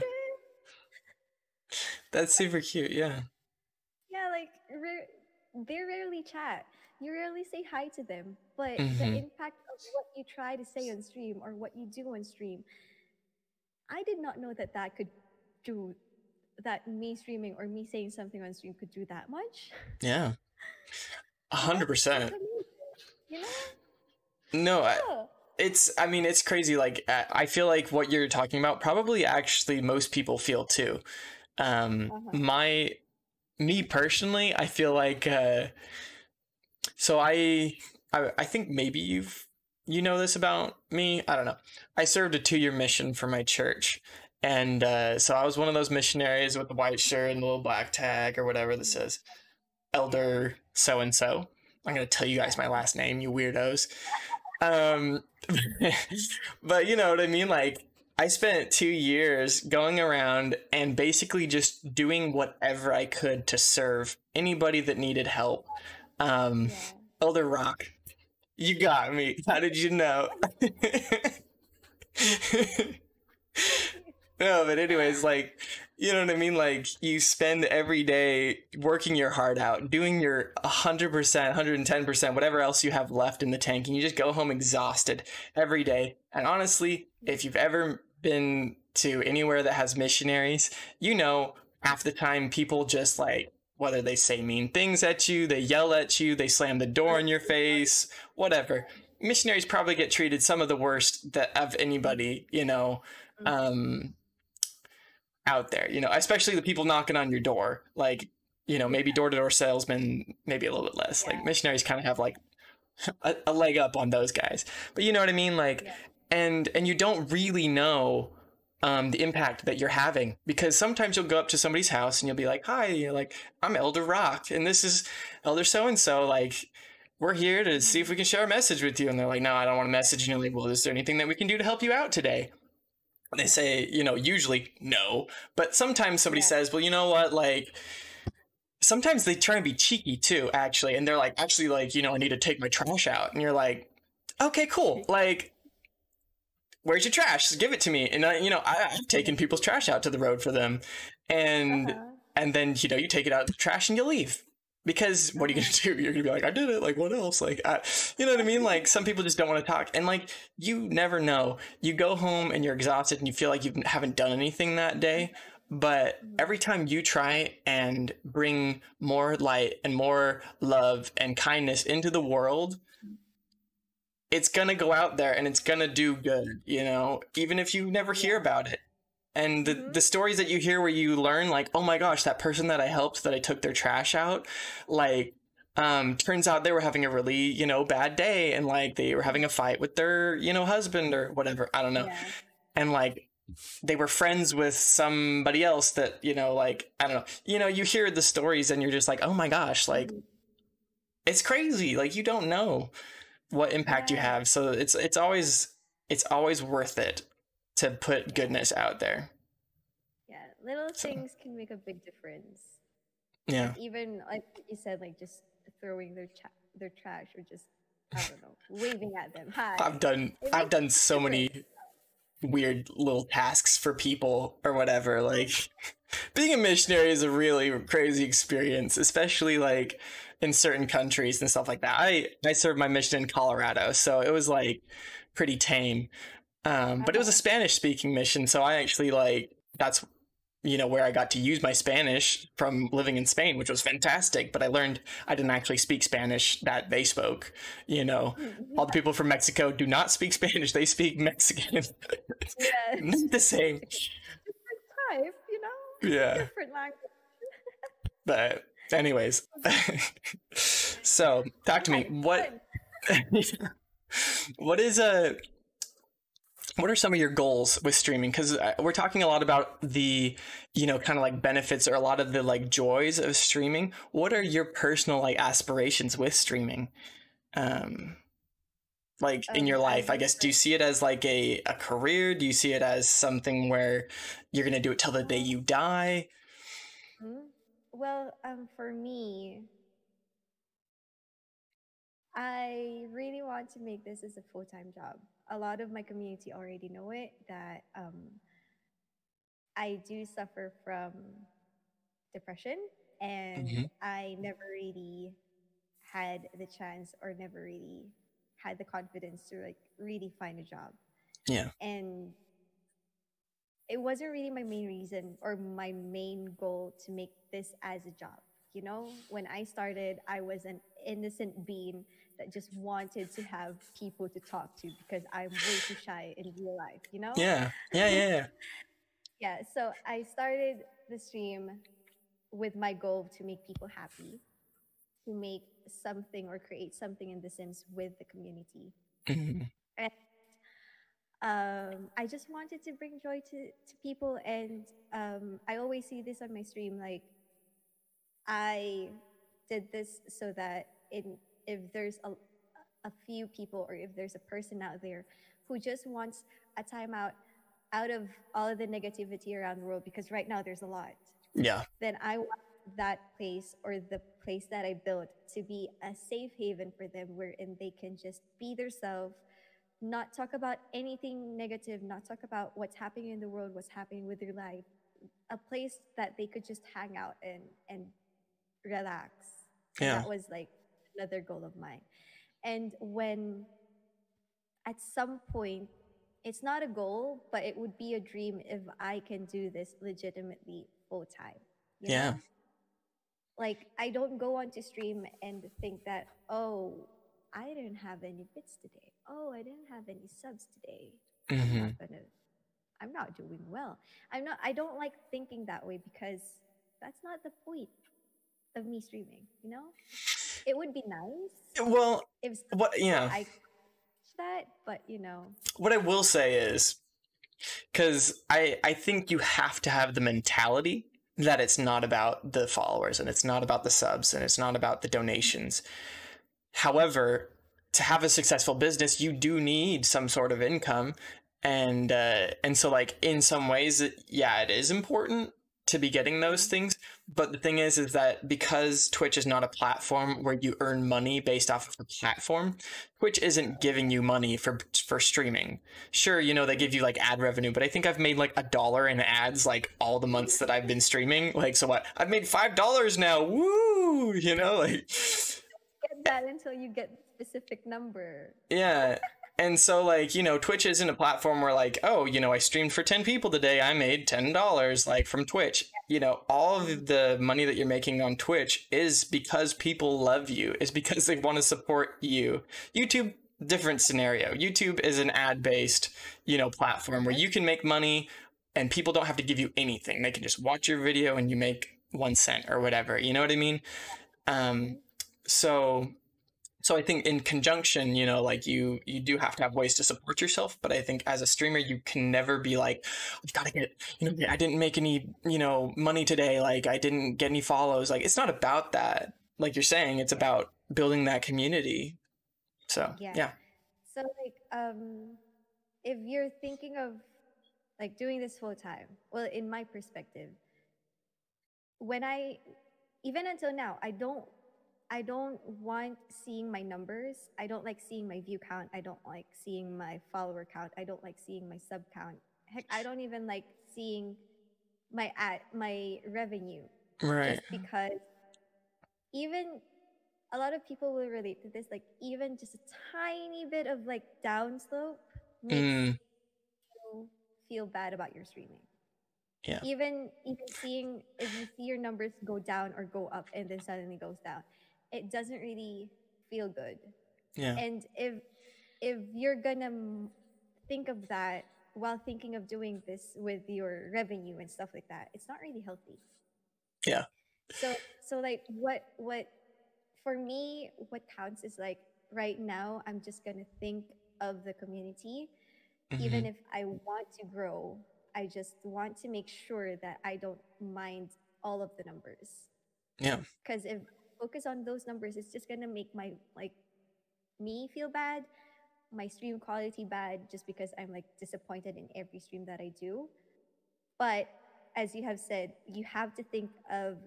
That's super cute. Yeah. yeah like they rarely chat you rarely say hi to them but the Mhm. impact of what you try to say on stream or what you do on stream i did not know that that could do that me streaming or me saying something on stream could do that much Yeah. A hundred percent. You know? No, I, it's i mean it's crazy like I- i feel like what you're talking about probably actually most people feel too um Uh-huh. my me personally i feel like uh so I, I i think maybe you've you know this about me i don't know i served a two-year mission for my church and uh so i was one of those missionaries with the white shirt and the little black tag or whatever that says elder so and so i'm gonna tell you guys my last name you weirdos. Um but you know what i mean? Like i spent two years going around and basically just doing whatever i could to serve anybody that needed help. Um Yeah. elder rock you got me. How did you know no but anyways like you know what i mean? Like you spend every day working your heart out doing your 100% 110% whatever else you have left in the tank and you just go home exhausted every day. And honestly if you've ever been to anywhere that has missionaries you know half the time people just like whether they say mean things at you they yell at you they slam the door in your face whatever. Missionaries probably get treated some of the worst that of anybody you know? Um out there you know especially the people knocking on your door. Like you know maybe door-to-door salesmen maybe a little bit less. Like missionaries kind of have like a, a leg up on those guys. But you know what i mean? Like Yeah. and and you don't really know um, the impact that you're having because sometimes you'll go up to somebody's house and you'll be like hi you're like i'm elder rock and this is elder so and so like we're here to see if we can share a message with you. And they're like no i don't want to message. And you're like well is there anything that we can do to help you out today they say you know usually no but sometimes somebody Yeah. says well you know what like sometimes they try and be cheeky too actually and they're like actually like you know i need to take my trash out and you're like okay cool like where's your trash Just give it to me and I, you know I, i've taken people's trash out to the road for them and Uh-huh. and then you know you take it out of the trash and you leave because what are you gonna do? You're gonna be like i did it like what else? Like I, you know what i mean? Like some people just don't want to talk. And like you never know. You go home and you're exhausted and you feel like you haven't done anything that day but mm-hmm. every time you try and bring more light and more love and kindness into the world it's gonna go out there and it's gonna do good you know even if you never hear about it and the, Mhm. the stories that you hear where you learn like oh my gosh that person that i helped that i took their trash out like um turns out they were having a really you know bad day and like they were having a fight with their you know husband or whatever. I don't know. Yeah. and like they were friends with somebody else that you know like i don't know. You know you hear the stories and you're just like oh my gosh like Mhm. it's crazy. Like you don't know what impact you have. So it's it's always it's always worth it to put goodness out there Yeah. Little So- things can make a big difference. yeah Even like you said, like just throwing their cha- their trash or just I don't know, waving at them. Hi. i've done It i've done so many weird little tasks for people or whatever like being a missionary is a really crazy experience especially like in certain countries and stuff like that i i served my mission in colorado so it was like pretty tame um but it was a spanish speaking mission so i actually like that's you know where i got to use my spanish from living in spain which was fantastic but i learned i didn't actually speak spanish that they spoke you know Mhm. all the people from Mexico do not speak Spanish; they speak Mexican. Yeah. Not the same. Different type, you know? Yeah, Different language. but anyways, so talk to me. What what is a what are some of your goals with streaming? Because we're talking a lot about the you know kind of like benefits or a lot of the like joys of streaming. What are your personal like aspirations with streaming? Um, like in Um, your life, I guess. Do you see it as like a a career? Do you see it as something where you're gonna do it till the day you die? Hmm? Well, um, for me, I really want to make this as a full time job. A lot of my community already know it that um, I do suffer from depression, and Mhm. I never really had the chance or never really had the confidence to like really find a job Yeah. and it wasn't really my main reason or my main goal to make this as a job You know, when I started, I was an innocent being that just wanted to have people to talk to because I'm way too shy in real life, you know? Yeah. Yeah. Yeah. yeah. Yeah, so I started the stream with my goal to make people happy, to make something or create something in The Sims with the community. Mhm. Um, I just wanted to bring joy to, to people, and um, I always see this on my stream. Like, I did this so that in, if there's a, a few people or if there's a person out there who just wants a timeout out out of all of the negativity around the world, because right now there's a lot Yeah. then I want that place or the place that I built to be a safe haven for them wherein they can just be themselves, not talk about anything negative, not talk about what's happening in the world, what's happening with their life. A place that they could just hang out in and relax. Yeah. That was like another goal of mine. And when at some point, it's not a goal, but it would be a dream if I can do this legitimately full time. Yeah. know? Like I don't go on to stream and think that, oh, I didn't have any bits today. Oh, I didn't have any subs today. I'm hmm not gonna I'm not doing well. I'm not I don't like thinking that way because that's not the point of me streaming, you know? It would be nice Well, if what? Yeah. I that, but you know, what I will say is, because I I think you have to have the mentality that it's not about the followers and it's not about the subs and it's not about the donations. However, to have a successful business, you do need some sort of income, and uh, and so like in some ways, yeah, it is important to be getting those things. But the thing is, is that because Twitch is not a platform where you earn money based off of the platform, Twitch isn't giving you money for for streaming. Sure, you know they give you like ad revenue, but I think I've made like a dollar in ads like all the months that I've been streaming. Like so what? I've made five dollars now. Woo! You know, like get that until you get specific number. yeah. And so like, you know, Twitch isn't a platform where like, oh, you know, I streamed for 10 people today, I made $10 like from Twitch. You know, all of the money that you're making on Twitch is because people love you, is because they want to support you. YouTube different scenario. YouTube is an ad-based, you know, platform where you can make money and people don't have to give you anything. They can just watch your video and you make 1 cent or whatever. You know what I mean? Um so so i think in conjunction you know like you you do have to have ways to support yourself but i think as a streamer you can never be like i've got to get you know i didn't make any you know money today like i didn't get any follows. Like it's not about that. Like you're saying it's about building that community. So Yeah. yeah. So like um if you're thinking of like doing this full time, well in my perspective, when I even until now, I don't I don't want seeing my numbers. I don't like seeing my view count. I don't like seeing my follower count. I don't like seeing my sub count. Heck, I don't even like seeing my ad my revenue right just because even a lot of people will relate to this like even just a tiny bit of like downslope makes mm, you feel bad about your streaming Yeah. even even seeing if you see your numbers go down or go up and then suddenly goes down it doesn't really feel good. Yeah. And if if you're gonna think of that while thinking of doing this with your revenue and stuff like that it's not really healthy. Yeah. so so like what what for me what counts is like right now i'm just gonna think of the community. Even mhm, if i want to grow i just want to make sure that i don't mind all of the numbers. Yeah. Because if focus on those numbers it's just gonna make my like me feel bad my stream quality bad just because i'm like disappointed in every stream that i do. But as you have said you have to think of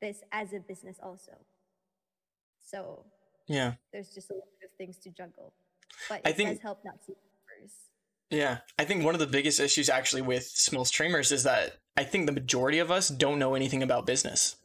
this as a business also. So yeah. there's just a lot of things to juggle but I it think- does help not see numbers. Yeah, I think one of the biggest issues actually with small streamers is that I think the majority of us don't know anything about business.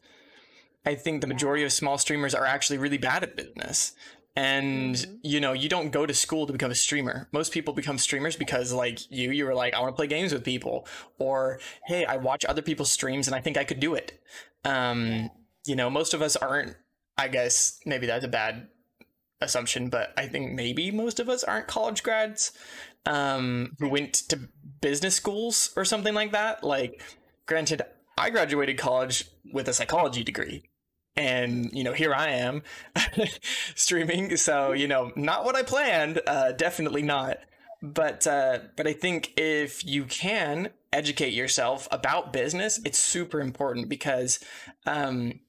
I think the majority of small streamers are actually really bad at business. And Mhm. you know, you don't go to school to become a streamer. Most people become streamers because like you you were like I want to play games with people or hey, I watch other people's streams and I think I could do it. Um you know, most of us aren't. I guess maybe that's a bad assumption, but I think maybe most of us aren't college grads um, who went to business schools or something like that. Like, granted, I graduated college with a psychology degree. And, you know, here I am streaming. So, you know, not what I planned. Uh, definitely not. But, uh, but I think if you can educate yourself about business, it's super important because, um,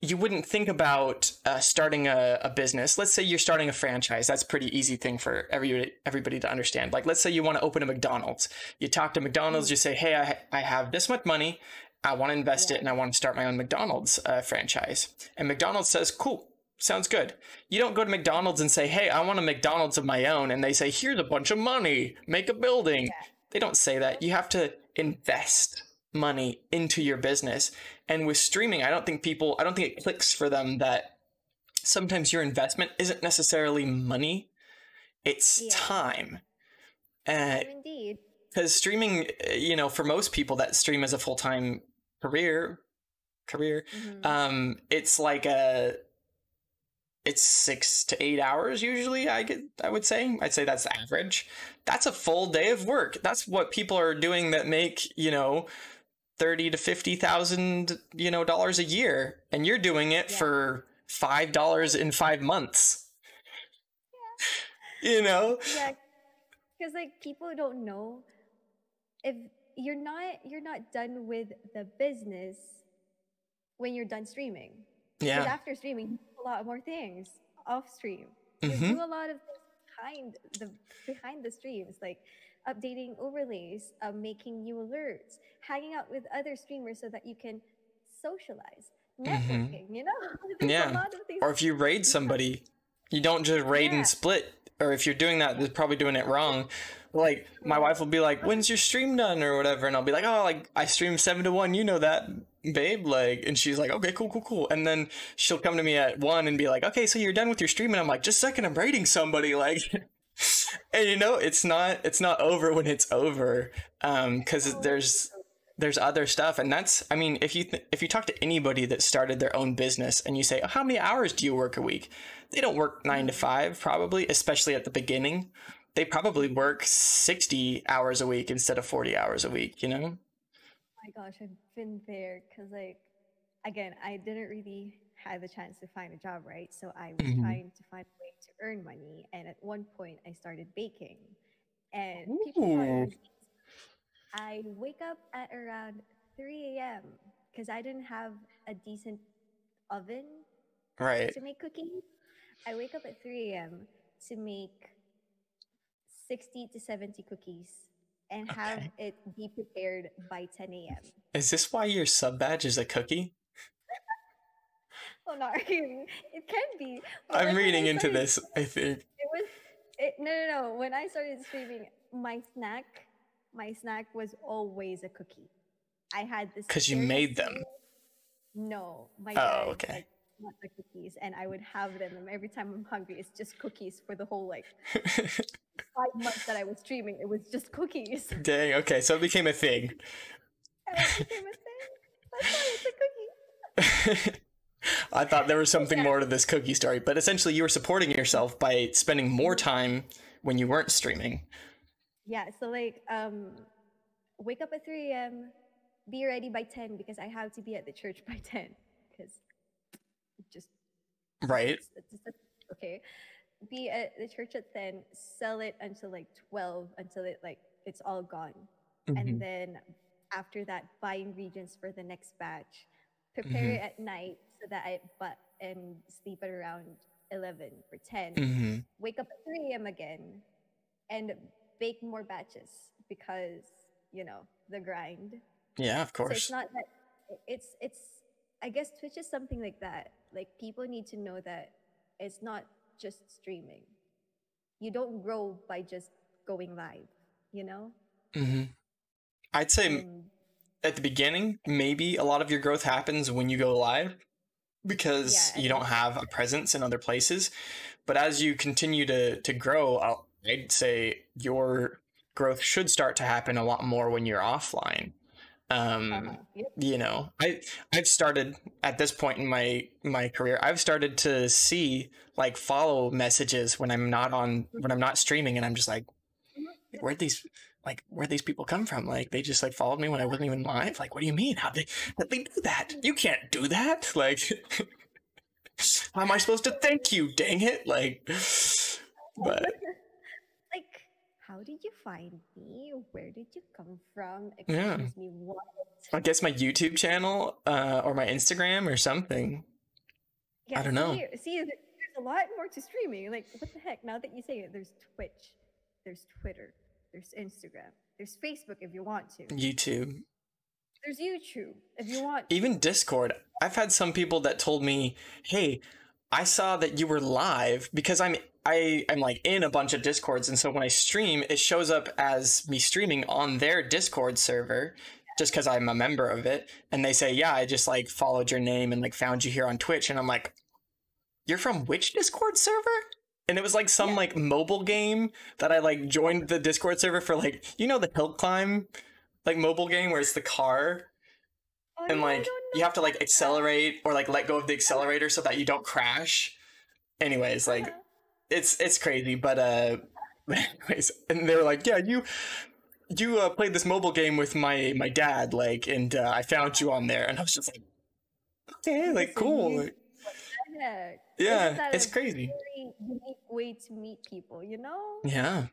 you wouldn't think about uh, starting a, a business. Let's say you're starting a franchise. That's a pretty easy thing for everybody, everybody to understand. Like, let's say you want to open a McDonald's. You talk to McDonald's, you say, hey, I, I have this much money. I want to invest yeah. it and I want to start my own McDonald's uh, franchise. And McDonald's says, cool, sounds good. You don't go to McDonald's and say, hey, I want a McDonald's of my own. And they say, here's a bunch of money, make a building. Yeah. They don't say that. You have to invest money into your business. And with streaming, I don't think people, I don't think it clicks for them that sometimes your investment isn't necessarily money, it's yeah. time. Uh, Indeed. Because streaming, uh, you know, for most people that stream as a full time career, career, mm-hmm. um, it's like a, it's six to eight hours usually. I get, I would say, I'd say that's average. That's a full day of work. That's what people are doing that make you know thirty to fifty thousand you know dollars a year, and you're doing it yeah. for five dollars in five months. Yeah. You know. Yeah, because like people don't know if you're not you're not done with the business when you're done streaming. Yeah. After streaming, a lot more things off stream. Mm-hmm. You do a lot of behind the behind the streams, like updating overlays, uh, making new alerts, hanging out with other streamers so that you can socialize, mm-hmm. networking. Mm-hmm. You know, yeah. Or if you raid somebody, you don't just raid yeah. and split. Or if you're doing that, they're probably doing it wrong. Like my wife will be like, "When's your stream done?" or whatever, and I'll be like, "Oh, like I stream seven to one. You know that, babe." Like, and she's like, "Okay, cool, cool, cool." And then she'll come to me at one and be like, "Okay, so you're done with your stream?" And I'm like, "Just a second, I'm raiding somebody." Like, and you know, it's not it's not over when it's over, um, because there's there's other stuff and that's i mean if you th- if you talk to anybody that started their own business and you say oh, how many hours do you work a week they don't work 9 to 5 probably especially at the beginning they probably work 60 hours a week instead of 40 hours a week, you know? Oh my gosh, I've been there because, like, again, I didn't really have the chance to find a job, right? So I was mm-hmm. trying to find a way to earn money. And at one point, I started baking. And Ooh. people I wake up at around 3 a.m. because I didn't have a decent oven right. to make cookies. I wake up at 3 a.m. to make 60 to 70 cookies and have it be prepared by 10 a.m. Is this why your sub badge is a cookie? well, not really. It can be. I'm like reading into this, I think. It was, it, no, no, no. When I started streaming, my snack, my snack was always a cookie. I had this. Because you made them. No, my oh, okay. Like, want the cookies and I would have them and every time I'm hungry it's just cookies for the whole like five months that I was streaming it was just cookies. Dang, okay, so it became a thing. And it became a thing. That's why it's a cookie. I thought there was something yeah. more to this cookie story, but essentially you were supporting yourself by spending more time when you weren't streaming. Yeah, so like um wake up at 3 a.m., be ready by 10 because I have to be at the church by 10 because just right. It's, it's, it's, okay, be at the church at ten, sell it until like twelve, until it like it's all gone, mm-hmm. and then after that, buy ingredients for the next batch. Prepare mm-hmm. it at night so that I but and sleep at around eleven or 10 mm-hmm. Wake up at three a.m. again, and bake more batches because you know the grind. Yeah, of course. So it's not that it's it's I guess Twitch is something like that. Like people need to know that it's not just streaming. You don't grow by just going live, you know? Mm-hmm. I'd say um, at the beginning, maybe a lot of your growth happens when you go live because yeah, you don't have a presence in other places. But as you continue to to grow, I'll, I'd say your growth should start to happen a lot more when you're offline Um, Uh-huh. Yep. you know, I I've started at this point in my my career, I've started to see like follow messages when I'm not on when I'm not streaming, and I'm just like, where'd these like where'd these people come from? Like they just like followed me when I wasn't even live. Like, what do you mean? How they how'd they do that? You can't do that. Like, how am I supposed to thank you? Dang it! Like, but how did you find me? Where did you come from? Yeah. Excuse me, what? I guess my YouTube channel uh, or my Instagram or something. Yeah, I don't know. See, see, there's a lot more to streaming. Like, what the heck? Now that you say it, there's Twitch, there's Twitter, there's Instagram, there's Facebook if you want to, YouTube. there's YouTube if you want. even discord i've had some people that told me hey i saw that you were live because i'm i i'm like in a bunch of discords and so when i stream it shows up as me streaming on their discord server just because i'm a member of it. And they say yeah i just like followed your name and like found you here on twitch. And i'm like you're from which discord server? And it was like some Yeah. like mobile game that i like joined the discord server for like you know the hill climb like mobile game where it's the car And like you have to like accelerate or like let go of the accelerator so that you don't crash anyways like it's it's crazy but uh anyways and they were like yeah you you uh, played this mobile game with my my dad like and uh, i found you on there and i was just like okay like cool like, What the heck? yeah it's crazy very unique way to meet people, you know? yeah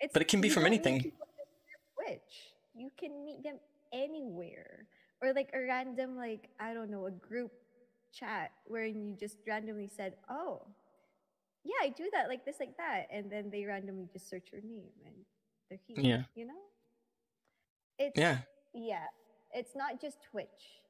It's, But it can be from anything. people just through Twitch. You can meet them anywhere. Or like a random, like, I don't know, a group chat wherein you just randomly said, Oh, yeah, I do that like this, like that. And then they randomly just search your name and they're here. Yeah. You know? It's yeah yeah. It's not just Twitch.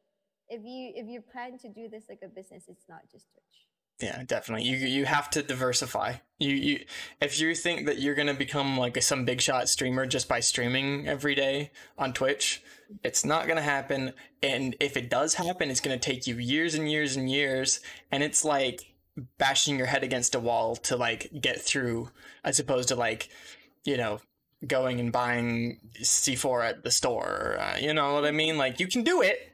If you if you plan to do this like a business, it's not just Twitch. Yeah, definitely. You you have to diversify. You you if you think that you're gonna become like a, some big shot streamer just by streaming every day on Twitch, it's not gonna happen. And if it does happen, it's gonna take you years and years and years. And it's like bashing your head against a wall to like get through, as opposed to like, you know, going and buying C4 at the store. Uh, you know what I mean? Like you can do it,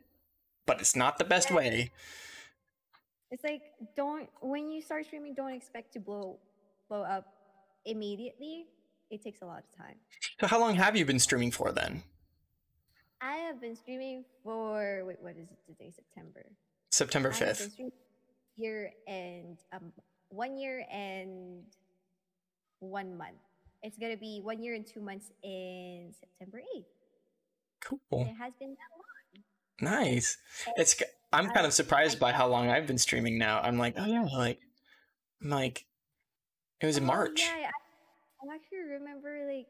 but it's not the best way. It's like don't when you start streaming, don't expect to blow blow up immediately. It takes a lot of time. So how long have you been streaming for then? I have been streaming for wait, what is it today? September. September I have been fifth. year and um one year and one month. It's gonna be one year and two months in September eighth. Cool. It has been that long. Nice. It's I'm kind of surprised by how long I've been streaming now. I'm like, oh yeah, like I'm like it was in Oh, March. Yeah, I, I actually remember like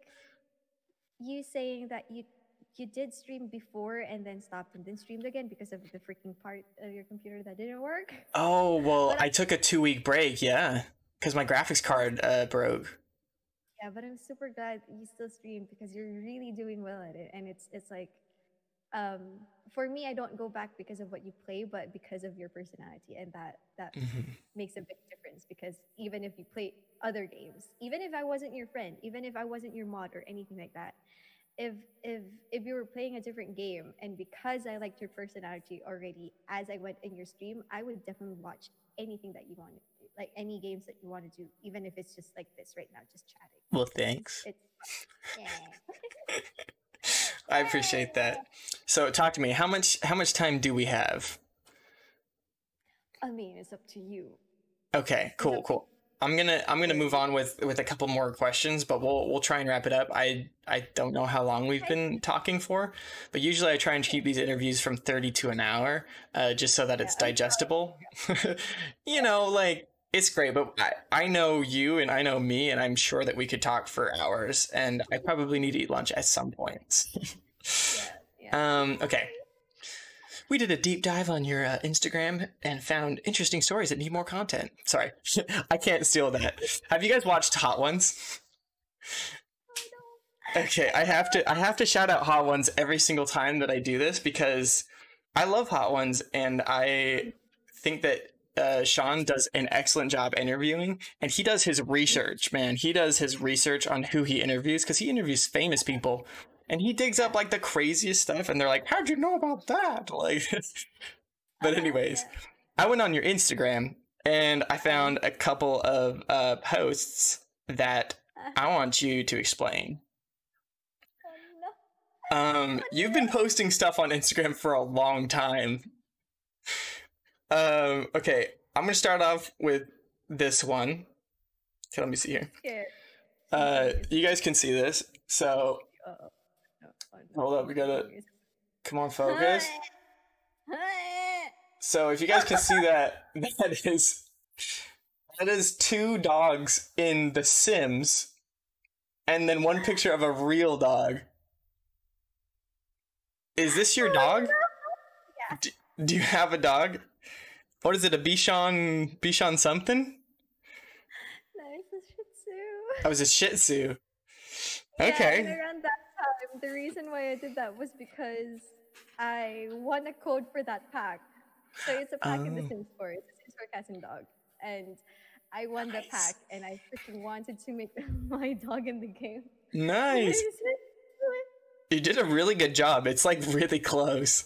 you saying that you you did stream before and then stopped and then streamed again because of the freaking part of your computer that didn't work. Oh, well, I took a 2 week break, yeah, cuz my graphics card uh broke. Yeah, but I'm super glad you still stream because you're really doing well at it, and it's it's like, um, for me, I don't go back because of what you play, but because of your personality, and that that Mhm. makes a big difference. Because even if you play other games, even if I wasn't your friend, even if I wasn't your mod or anything like that, if if if you were playing a different game, and because I liked your personality already, as I went in your stream, I would definitely watch anything that you want like any games that you want to do, even if it's just like this right now, just chatting. Well, thanks. It's yeah. I appreciate that. So, talk to me. How much how much time do we have? I mean, it's up to you. Okay, cool, cool. I'm gonna I'm gonna move on with with a couple more questions, but we'll we'll try and wrap it up. I I don't know how long we've been talking for, but usually I try and keep these interviews from 30 to an hour, uh, just so that it's Yeah, I know. digestible. you know, like it's great, but I I know you and I know me, and I'm sure that we could talk for hours, and I probably need to eat lunch at some point. Yeah, yeah. Um, okay. We did a deep dive on your uh, Instagram and found interesting stories that need more content. Sorry, I can't steal that. Have you guys watched Hot Ones? Okay, I have to I have to shout out Hot Ones every single time that I do this because I love Hot Ones and I think that uh, Sean does an excellent job interviewing and he does his research, man. He does his research on who he interviews because he interviews famous people and he digs up like the craziest stuff, and they're like, "How'd you know about that?" Like, but anyways, I went on your Instagram and I found a couple of uh, posts that I want you to explain. Um, you've been posting stuff on Instagram for a long time. Um, okay, I'm gonna start off with this one. Okay, let me see here. Scared. Uh, you guys can see this. So. No, oh, no. hold up, we gotta come on, focus. So, if you guys can see that, that is that is two dogs in The Sims, and then one picture of a real dog. Is this your dog? D- do you have a dog? What is it? A Bichon Bichon something? No, it's a Shih Tzu. Oh, it was a Shih Tzu. Okay. Yeah, around that time, the reason why I did that was because I won a code for that pack. So it's a pack in the Oh. Sims 4. It's a Sims 4 cat and dog. And I won the pack, and I freaking wanted to make my dog in the game. Nice. You did a really good job. It's like really close.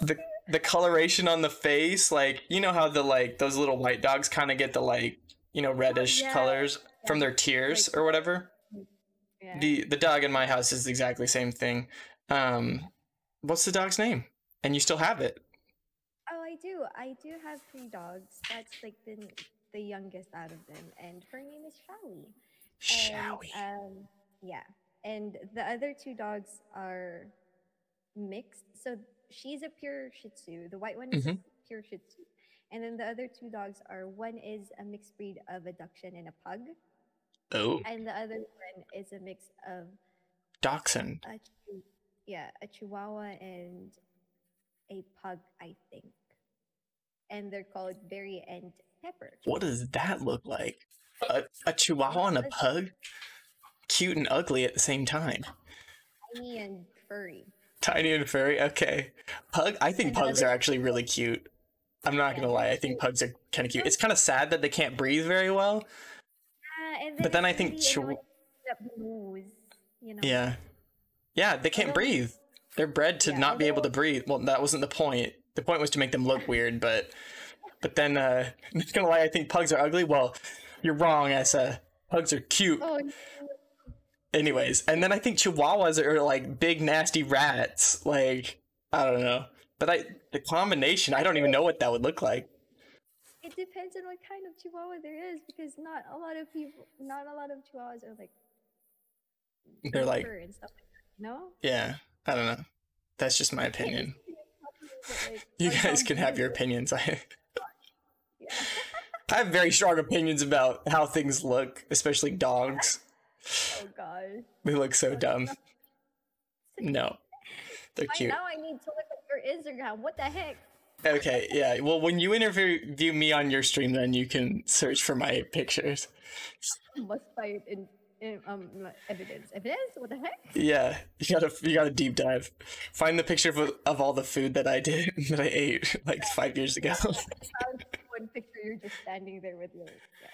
The the coloration on the face, like you know how the like those little white dogs kind of get the like you know reddish yeah, colors from their tears Like- or whatever. Yeah. The the dog in my house is exactly the same thing. Um, what's the dog's name? And you still have it. Oh, I do. I do have three dogs. That's like the the youngest out of them, and her name is Shawi. Shall we? And, um, yeah. And the other two dogs are mixed. So she's a pure Shih Tzu. The white one is a Mhm. pure Shih Tzu. And then the other two dogs are one is a mixed breed of a Dachshund and a pug, Oh, and the other one is a mix of dachshund. a yeah a Chihuahua and a pug, I think. And they're called Berry and Pepper. What does that look like? A, a chihuahua and a pug? Cute and ugly at the same time. Tiny and furry. Tiny and furry. Okay. Pug. I think pugs are actually really cute. I'm not gonna lie. I think pugs are kind of cute. It's kind of sad that they can't breathe very well. Yeah, But then I think really Chihu- annoying that nose, you know. Yeah. Yeah, they can't breathe. They're bred to Yeah, not be able to breathe. Well, that wasn't the point. The point was to make them look weird, but but then uh I'm not gonna lie, I think pugs are ugly. Well, you're wrong, Essa. Pugs are cute. Oh. Anyways, and then I think chihuahuas are like big nasty rats. Like, I don't know. But I the combination, I don't even know what that would look like. it depends on what kind of Chihuahua there is because not a lot of people, not a lot of Chihuahuas are like. They're like- and stuff like that. No. Yeah, I don't know. That's just my opinion. You guys can have your opinions. I I have very strong opinions about how things look, especially dogs. Oh gosh. They look so dumb. No. They're cute. now I need to look at your Instagram. What the heck? Okay, yeah. Well, when you interview me on your stream, then you can search for my pictures. Must find in, in um evidence. Evidence? What the heck? Yeah, you gotta you gotta deep dive. Find the picture of, of all the food that I did that I ate like five years ago. One picture you're just standing there with your. Yeah.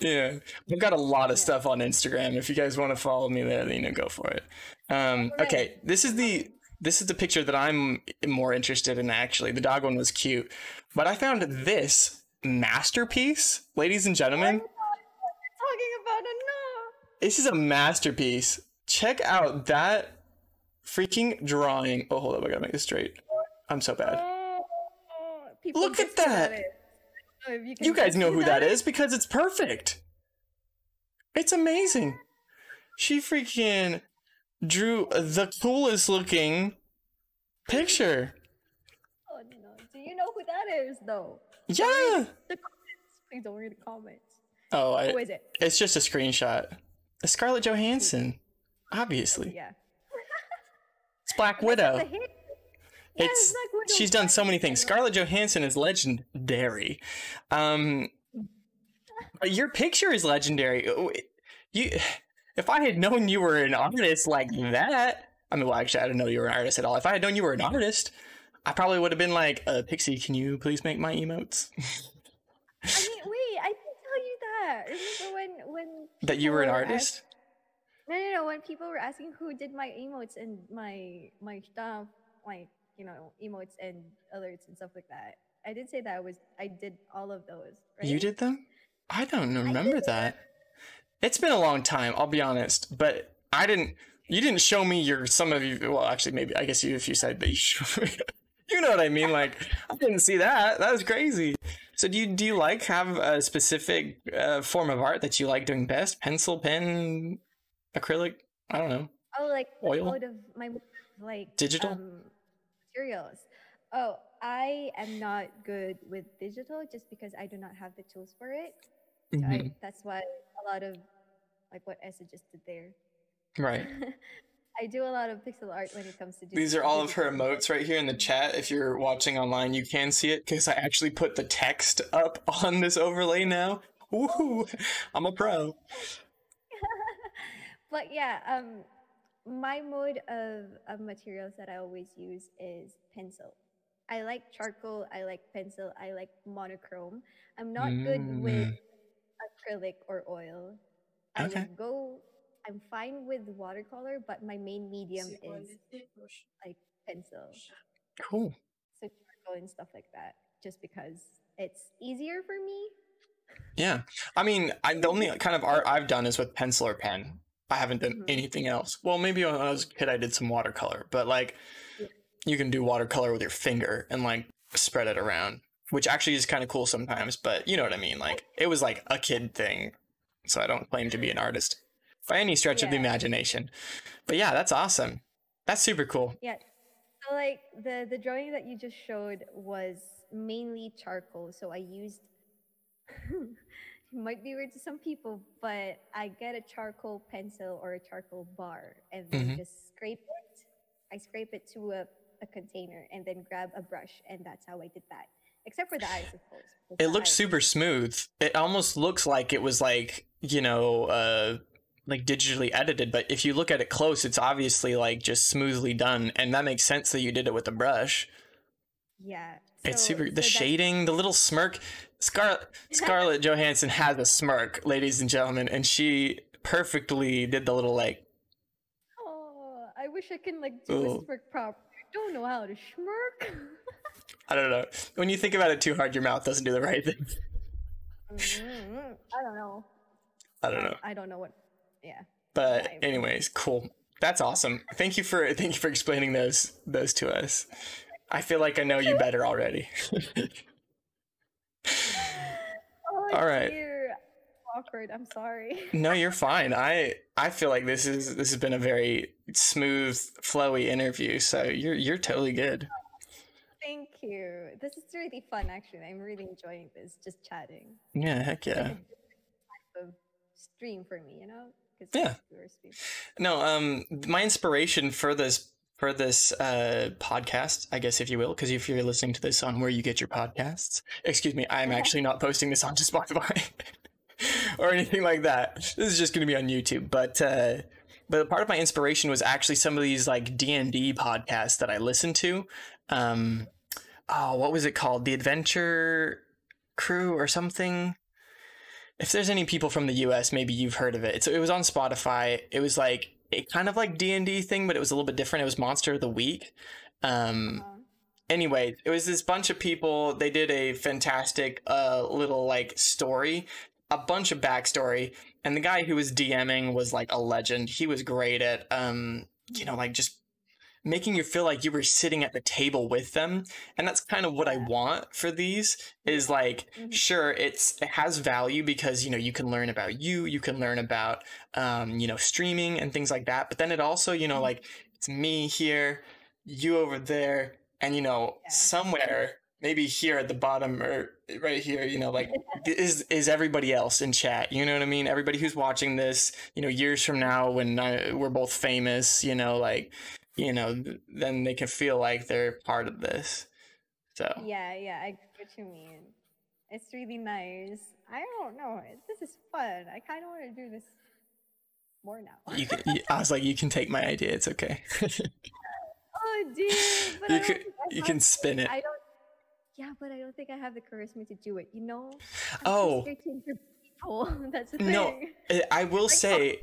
Yeah, I've got a lot of stuff on Instagram. If you guys want to follow me there, then you know, go for it. Um, okay, this is the this is the picture that I'm more interested in. Actually, the dog one was cute, but I found this masterpiece, ladies and gentlemen. Talking about. This is a masterpiece. Check out that freaking drawing. Oh, hold up, I gotta make this straight. I'm so bad. Oh, people Look at that. I don't know if you, You guys know who that is because it's perfect. It's amazing. She freaking drew the coolest looking picture. Oh no! Do you know who that is though? Yeah. The comments. Please don't read the comments. Oh, Who I, is it? it's just a screenshot. Scarlett Johansson, obviously. Yeah. It's Black Widow. Yeah, It's Widow. she's done so many things. Scarlett Johansson is legendary. Um, your picture is legendary. Oh, You, if I had known you were an artist like that, I mean, well, actually, I didn't know you were an artist at all. If I had known you were an artist, I probably would have been like, uh, "Pixie, can you please make my emotes?" I mean, wait. I didn't tell you that. Remember when when that you were an artist. asked- no, no, no. when people were asking who did my emotes and my my stuff, like you know emotes and alerts and stuff like that, I did say that I was I did all of those. Right? You did them? I don't remember that. It's been a long time, I'll be honest, but I didn't you didn't show me your some of you well actually maybe I guess you if you said that you showed me you know what I mean like I didn't see that. That was crazy. So do you do you like have a specific uh, form of art that you like doing best? Pencil, pen, acrylic? I don't know. Oh, like Oil? mode of my like Digital? um, materials. Oh, I am not good with digital just because I do not have the tools for it. So I, Mhm. that's why a lot of like what Essa just did there. Right. I do a lot of pixel art when it comes to. These are all of her emotes right here in the chat. If you're watching online, you can see it because I actually put the text up on this overlay now. Woohoo! I'm a pro. but yeah, um, my mode of, of materials that I always use is pencil. I like charcoal. I like pencil. I like monochrome. I'm not good with Mm. acrylic or oil. I Okay. would go. I'm fine with watercolor, but my main medium is like pencil, Cool. so charcoal and stuff like that. Just because it's easier for me. Yeah. I mean, I, the only kind of art I've done is with pencil or pen. I haven't done Mhm. anything else. Well, maybe when I was a kid, I did some watercolor, but like, you can do watercolor with your finger and like spread it around, which actually is kind of cool sometimes. But you know what I mean? Like, it was like a kid thing, so I don't claim to be an artist by any stretch of the imagination. But yeah, that's awesome. That's super cool. Yeah. So like the the drawing that you just showed was mainly charcoal. So I used it might be weird to some people, but I get a charcoal pencil or a charcoal bar and then Mhm. just scrape it. I scrape it to a, a container and then grab a brush and that's how I did that. Except for the eyes, of course. It looks eyes- super smooth. It almost looks like it was like, you know, uh like digitally edited, but if you look at it close, it's obviously like just smoothly done and that makes sense that you did it with a brush. Yeah. It's so- super the that's- shading, the little smirk. Scar- Scarlett Johansson has a smirk, ladies and gentlemen, and she perfectly did the little like Oh, I wish I can like do Oh. a smirk proper. I don't know how to smirk. I don't know. When you think about it too hard, your mouth doesn't do the right thing. Mm, I don't know. I don't know. I don't know what. Yeah. But anyways, cool. That's awesome. Thank you for thank you for explaining those those to us. I feel like I know you better already. Oh, All right. dear. Awkward. I'm sorry. no, you're fine. I I feel like this is this has been a very smooth, flowy interview. So you're you're totally good. Thank you. This is really fun, actually. I'm really enjoying this, just chatting. Yeah, heck It's like yeah. type of stream for me, you know? 'Cause Yeah. No, um, my inspiration for this for this uh podcast, I guess if you will, because if you're listening to this on where you get your podcasts, excuse me, I'm actually not posting this onto Spotify or anything like that. This is just going to be on YouTube. But uh, but part of my inspiration was actually some of these like D and D podcasts that I listened to. Um, oh, what was it called? The Adventure Crew or something if there's any people from the US, maybe you've heard of it. It's, it was on Spotify. It was like it kind of like D and D thing, but it was a little bit different. It was Monster of the Week. Um, Uh, anyway, it was this bunch of people. They did a fantastic uh little like story, a bunch of backstory, and the guy who was DMing was like a legend. He was great at um, you know, like just making you feel like you were sitting at the table with them and that's kind of what i want for these is like Mhm. sure it's it has value because you know you can learn about you you can learn about um you know streaming and things like that but then it also you know Mhm. like it's me here you over there and you know Yeah. somewhere maybe here at the bottom or right here you know like is is everybody else in chat you know what i mean everybody who's watching this you know years from now when I, we're both famous you know like you know then they can feel like they're part of this so yeah, yeah, I get what you mean. It's really nice. I don't know. This is fun. I kind of want to do this more now. you can i was like you can take my idea it's okay oh dear. But You I can- you can spin it. I don't. Yeah, but I don't think I have the charisma to do it. You know. I'm Oh. scared people. That's the No, thing. I- i will Like, oh, say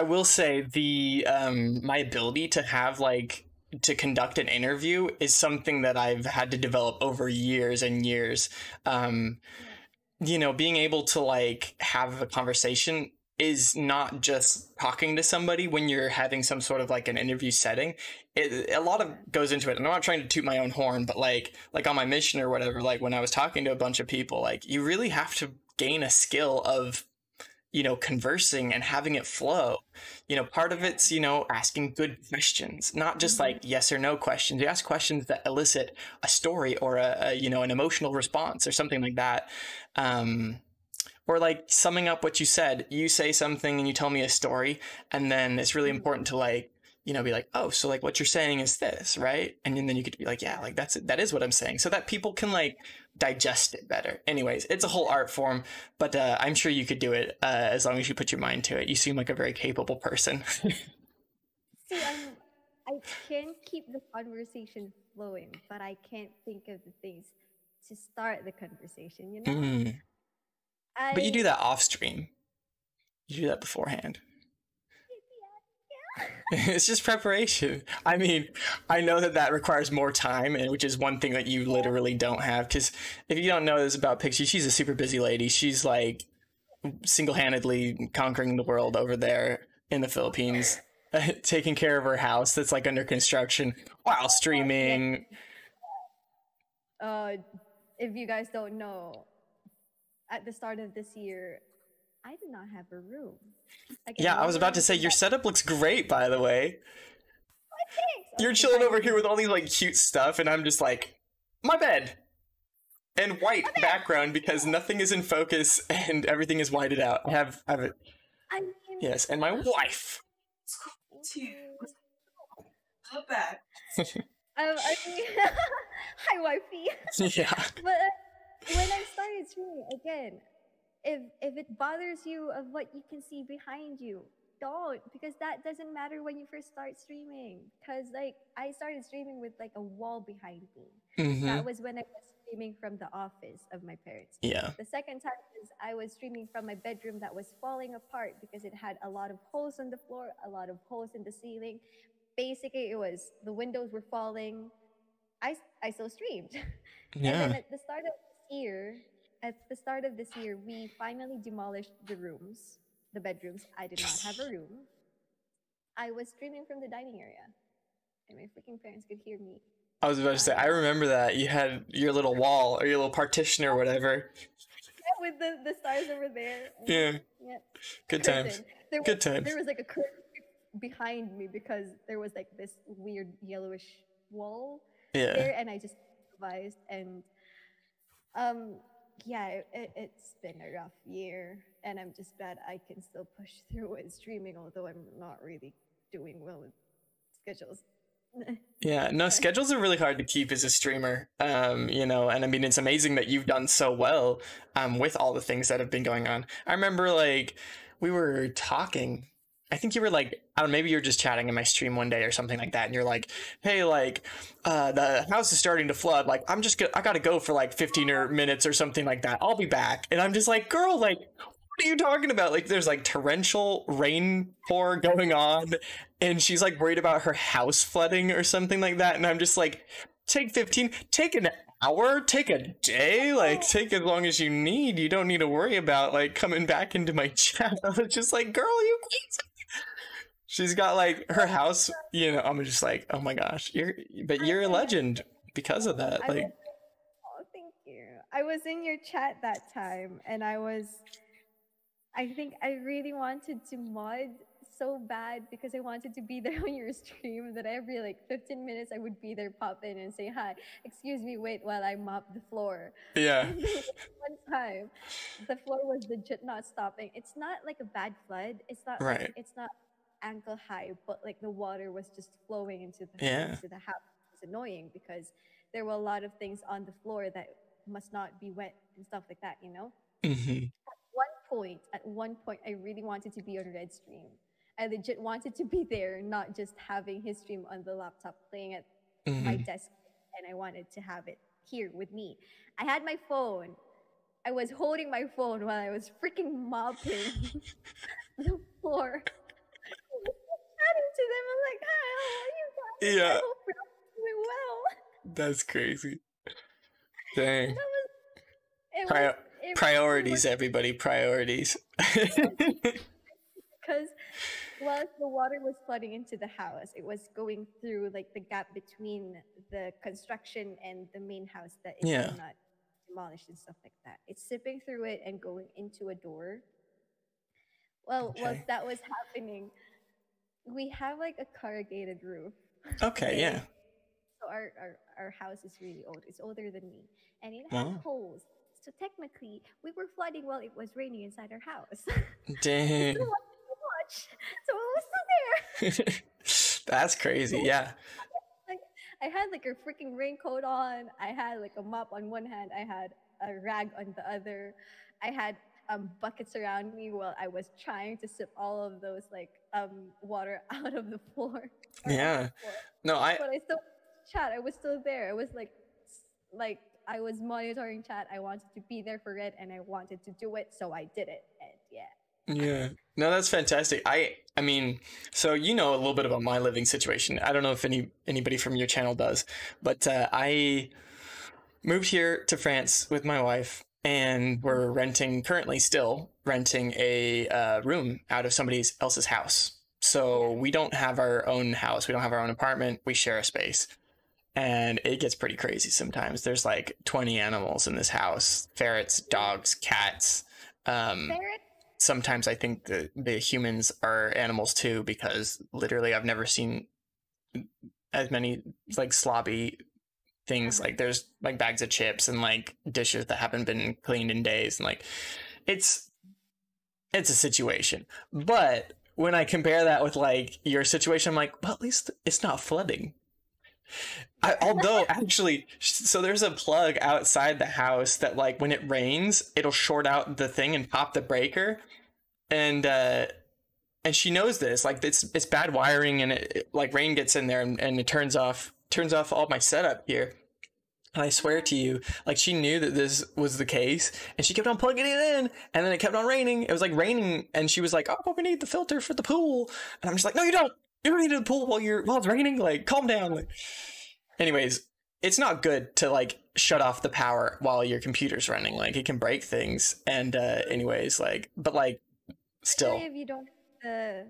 I will say the um my ability to have like to conduct an interview is something that I've had to develop over years and years. Um, you know, being able to like have a conversation is not just talking to somebody when you're having some sort of like an interview setting. It, a lot of goes into it. And I'm not trying to toot my own horn, but like like on my mission or whatever, like when I was talking to a bunch of people, like you really have to gain a skill of you know conversing and having it flow you know part of it's you know asking good questions not just Mm-hmm. like yes or no questions you ask questions that elicit a story or a, a you know an emotional response or something like that um or like summing up what you said you say something and you tell me a story and then it's really Mhm. important to like you know be like oh so like what you're saying is this right and then you could be like yeah like that's that is what i'm saying so that people can like digest it better anyways it's a whole art form but uh, i'm sure you could do it uh, as long as you put your mind to it you seem like a very capable person See, I'm, I can keep the conversation flowing, but I can't think of the things to start the conversation. You know. Mm. but you do that off stream you do that beforehand it's just preparation. I mean, I know that that requires more time, and which is one thing that you literally don't have. Because if you don't know this about Pixie, she's a super busy lady. She's like single-handedly conquering the world over there in the Philippines, taking care of her house that's like under construction while streaming. uh, if you guys don't know, at the start of this year, I did not have a room. Like, Yeah, I was about to say your setup looks great, by the way. Thanks. You're Okay, chilling over here with all these like cute stuff, and I'm just like, my bed. And white background because nothing is in focus and everything is whited out. I have, I have it. I mean, Yes, and my wife. It's cool too. Not bad. um, I mean, hi, wifey. yeah. but uh, when I started streaming again, if if it bothers you of what you can see behind you, don't because that doesn't matter when you first start streaming. Cause like I started streaming with like a wall behind me. hmm That was when I was streaming from the office of my parents. Yeah. The second time is I was streaming from my bedroom that was falling apart because it had a lot of holes on the floor, a lot of holes in the ceiling. Basically, it was the windows were falling. i i still streamed. Yeah. And then at the start of this year, at the start of this year, we finally demolished the rooms, the bedrooms. I did not have a room. I was streaming from the dining area, and my freaking parents could hear me. I was about to say, I remember that. You had your little wall or your little partition or whatever. Yeah, With the, the stars over there. Yeah. yeah. Good times. curtain. There Good times. There was like a curtain behind me because there was like this weird yellowish wall Yeah. there, and I just improvised. And um, yeah, it, it, it's been a rough year, and I'm just glad I can still push through with streaming, although I'm not really doing well with schedules. Yeah, no, schedules are really hard to keep as a streamer. Um, you know, and I mean it's amazing that you've done so well um with all the things that have been going on. I remember like we were talking. I think you were like, I don't know, maybe you were just chatting in my stream one day or something like that, and you're like, "Hey, like, uh, the house is starting to flood. Like, I'm just gonna, I gotta go for like 15 or minutes or something like that. I'll be back." And I'm just like, "Girl, like, what are you talking about? Like, there's like torrential rain pour going on, and she's like worried about her house flooding or something like that. And I'm just like, take 15, take an hour, take a day, like take as long as you need. You don't need to worry about like coming back into my chat. I was just like, girl, you crazy. She's got like her house, you know. I'm just like, oh my gosh, you're, but you're a legend because of that. Like, oh, thank you. I was in your chat that time, and I was. I think I really wanted to mod so bad because I wanted to be there on your stream that every like 15 minutes I would be there, pop in and say hi. Excuse me, wait while I mop the floor. yeah, And there was One time, the floor was legit not stopping. It's not like a bad flood. It's not like- Right. it's not ankle high, but like the water was just flowing into the Yeah. into the house. It's annoying because there were a lot of things on the floor that must not be wet and stuff like that. You know. hmm One point, at one point, I really wanted to be on Red Stream. I legit wanted to be there, not just having his stream on the laptop playing at my hmm desk and I wanted to have it here with me. I had my phone. I was holding my phone while I was freaking mopping the floor like, hi, how are you guys? Yeah. I hope you're doing well. That's crazy. Dang. That was, Pri- was, it priorities, everybody. Priorities. because while the water was flooding into the house, it was going through like the gap between the construction and the main house that is Yeah. not demolished and stuff like that. It's sipping through it and going into a door. Well, whilst Okay. that was happening, we have like a corrugated roof. okay, yeah. So our, our, our house is really old. It's older than me. And it Wow. has holes. So technically, we were flooding while it was raining inside our house. Dang. Much. So it was still there. That's crazy. Yeah. I had like a freaking raincoat on. I had like a mop on one hand. I had a rag on the other. I had um, buckets around me while I was trying to sip all of those like um, water out of the floor. or off the Yeah. floor. No, I But I still chat. I was still there. I was like, like I was monitoring chat. I wanted to be there for it, and I wanted to do it, so I did it. And yeah. Yeah. No, that's fantastic. I I mean, so you know a little bit about my living situation. I don't know if any anybody from your channel does, but uh, I moved here to France with my wife and we're renting currently still renting a uh, room out of somebody else's house. So we don't have our own house. We don't have our own apartment. We share a space. And it gets pretty crazy sometimes. There's like 20 animals in this house. Ferrets, dogs, cats. Um Ferret. sometimes I think the the humans are animals too because literally I've never seen as many like slobby things like there's like bags of chips and like dishes that haven't been cleaned in days and like it's it's a situation. But when I compare that with like your situation I'm like well at least it's not flooding. I, although actually so there's a plug outside the house that like when it rains it'll short out the thing and pop the breaker. And uh and she knows this like it's it's bad wiring and it, it- like rain gets in there and, and it turns off turns off all my setup here i swear to you like she knew that this was the case and she kept on plugging it in and then it kept on raining. It was like raining and she was like oh we need the filter for the pool. And i'm just like no you don't. You don't need the pool while you're while it's raining. Like calm down. Like anyways it's not good to like shut off the power while your computer's running. Like it can break things and uh anyways like but like still. If you don't the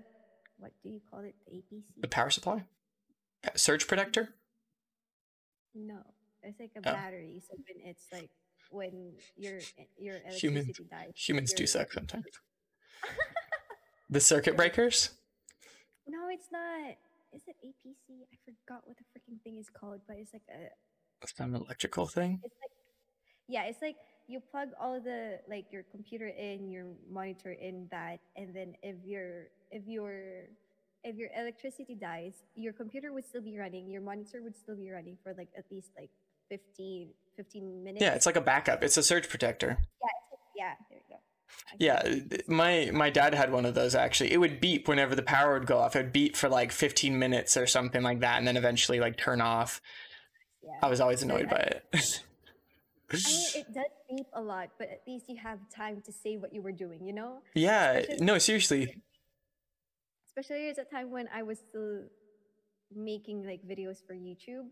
what do you call it? The APC? the power supply? Surge protector? No, it's like a Oh. battery. So when it's like when your eh, your Humans- electricity dies, humans do suck sometimes the circuit breakers No, it's not. Is it APC? I forgot what the freaking thing is called, but it's like a some electrical thing it's like yeah, it's like you plug all the like your computer in, your monitor in that, and then if your if your if your electricity dies, your computer would still be running, your monitor would still be running for like at least like 15, 15 minutes. yeah it's like a backup it's a surge protector yeah, yeah. there you go. Yeah my my dad had one of those actually it would beep whenever the power would go off it would beep for like 15 minutes or something like that and then eventually like turn off yeah. i was always annoyed by it I mean, it does beep a lot, but at least you have time to say what you were doing, you know? yeah especially- no seriously Especially at a time when I was still making like videos for YouTube.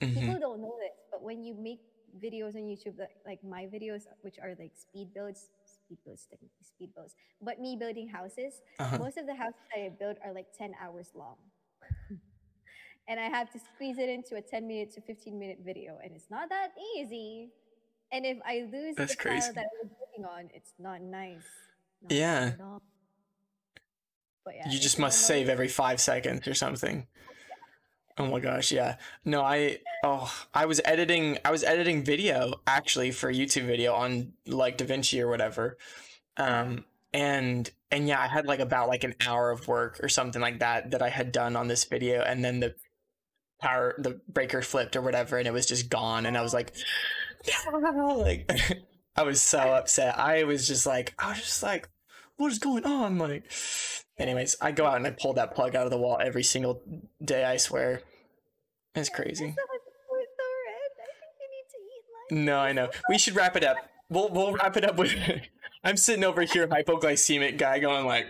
Mhm. People don't know this, but when you make videos on YouTube, like, like my videos, which are like speed builds, speed builds, technically speed builds, but me building houses, Uh-huh. most of the houses that I build are like 10 hours long. and I have to squeeze it into a 10 minute to 15 minute video, and it's not that easy. And if I lose That's the crazy. file that I was working on, it's not nice. Not Yeah. nice. But yeah, you just must save every five seconds or something oh my gosh yeah. No i oh i was editing i was editing video actually for a youtube video on like davinci or whatever. Um and and yeah i had like about like an hour of work or something like that that i had done on this video and then the power the breaker flipped or whatever and it was just gone and i was like like i was so upset. I was just like i was just like what is going on? Like anyways i go out and i pull that plug out of the wall every single day i swear it's crazy that's so much food though, Red. I think you need to eat lunch. no i know we should wrap it up we'll we'll wrap it up with i'm sitting over here hypoglycemic guy going like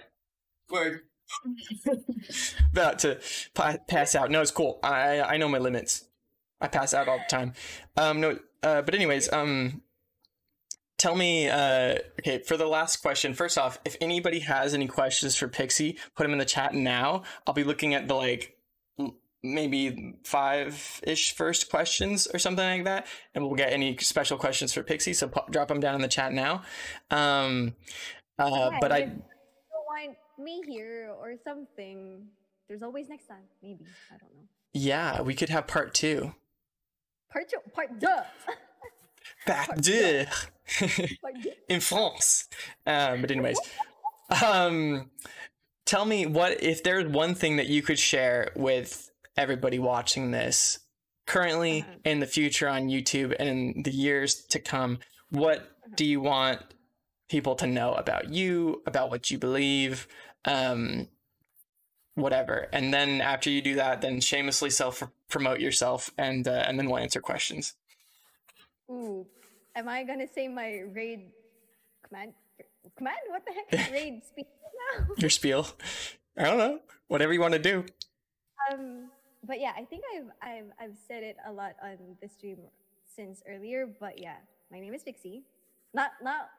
like about to pa- pass out. No, it's cool. I I know my limits. I pass out all the time. Um, no, uh, but anyways, um, tell me. Uh, okay, for the last question. First off, if anybody has any questions for Pixie, put them in the chat now. I'll be looking at the like maybe five ish first questions or something like that, and we'll get any special questions for Pixie. So pop, drop them down in the chat now. Um, uh, Yeah, but I. if you don't want me here or something. There's always next time. Maybe I don't know. Yeah, we could have part two. Part two, part deux part deux. in France. Um, but anyways, um, tell me what if there's one thing that you could share with everybody watching this currently Uh-huh. in the future on YouTube and in the years to come. What do you want people to know about you, about what you believe, um, whatever? And then after you do that, then shamelessly self promote yourself, and uh, and then we'll answer questions. Ooh, am I gonna say my raid command? Command? What the heck? Raid speed now? Your spiel. I don't know. Whatever you want to do. Um, but yeah, I think I've I've I've said it a lot on the stream since earlier. But yeah, my name is Pixie. Not not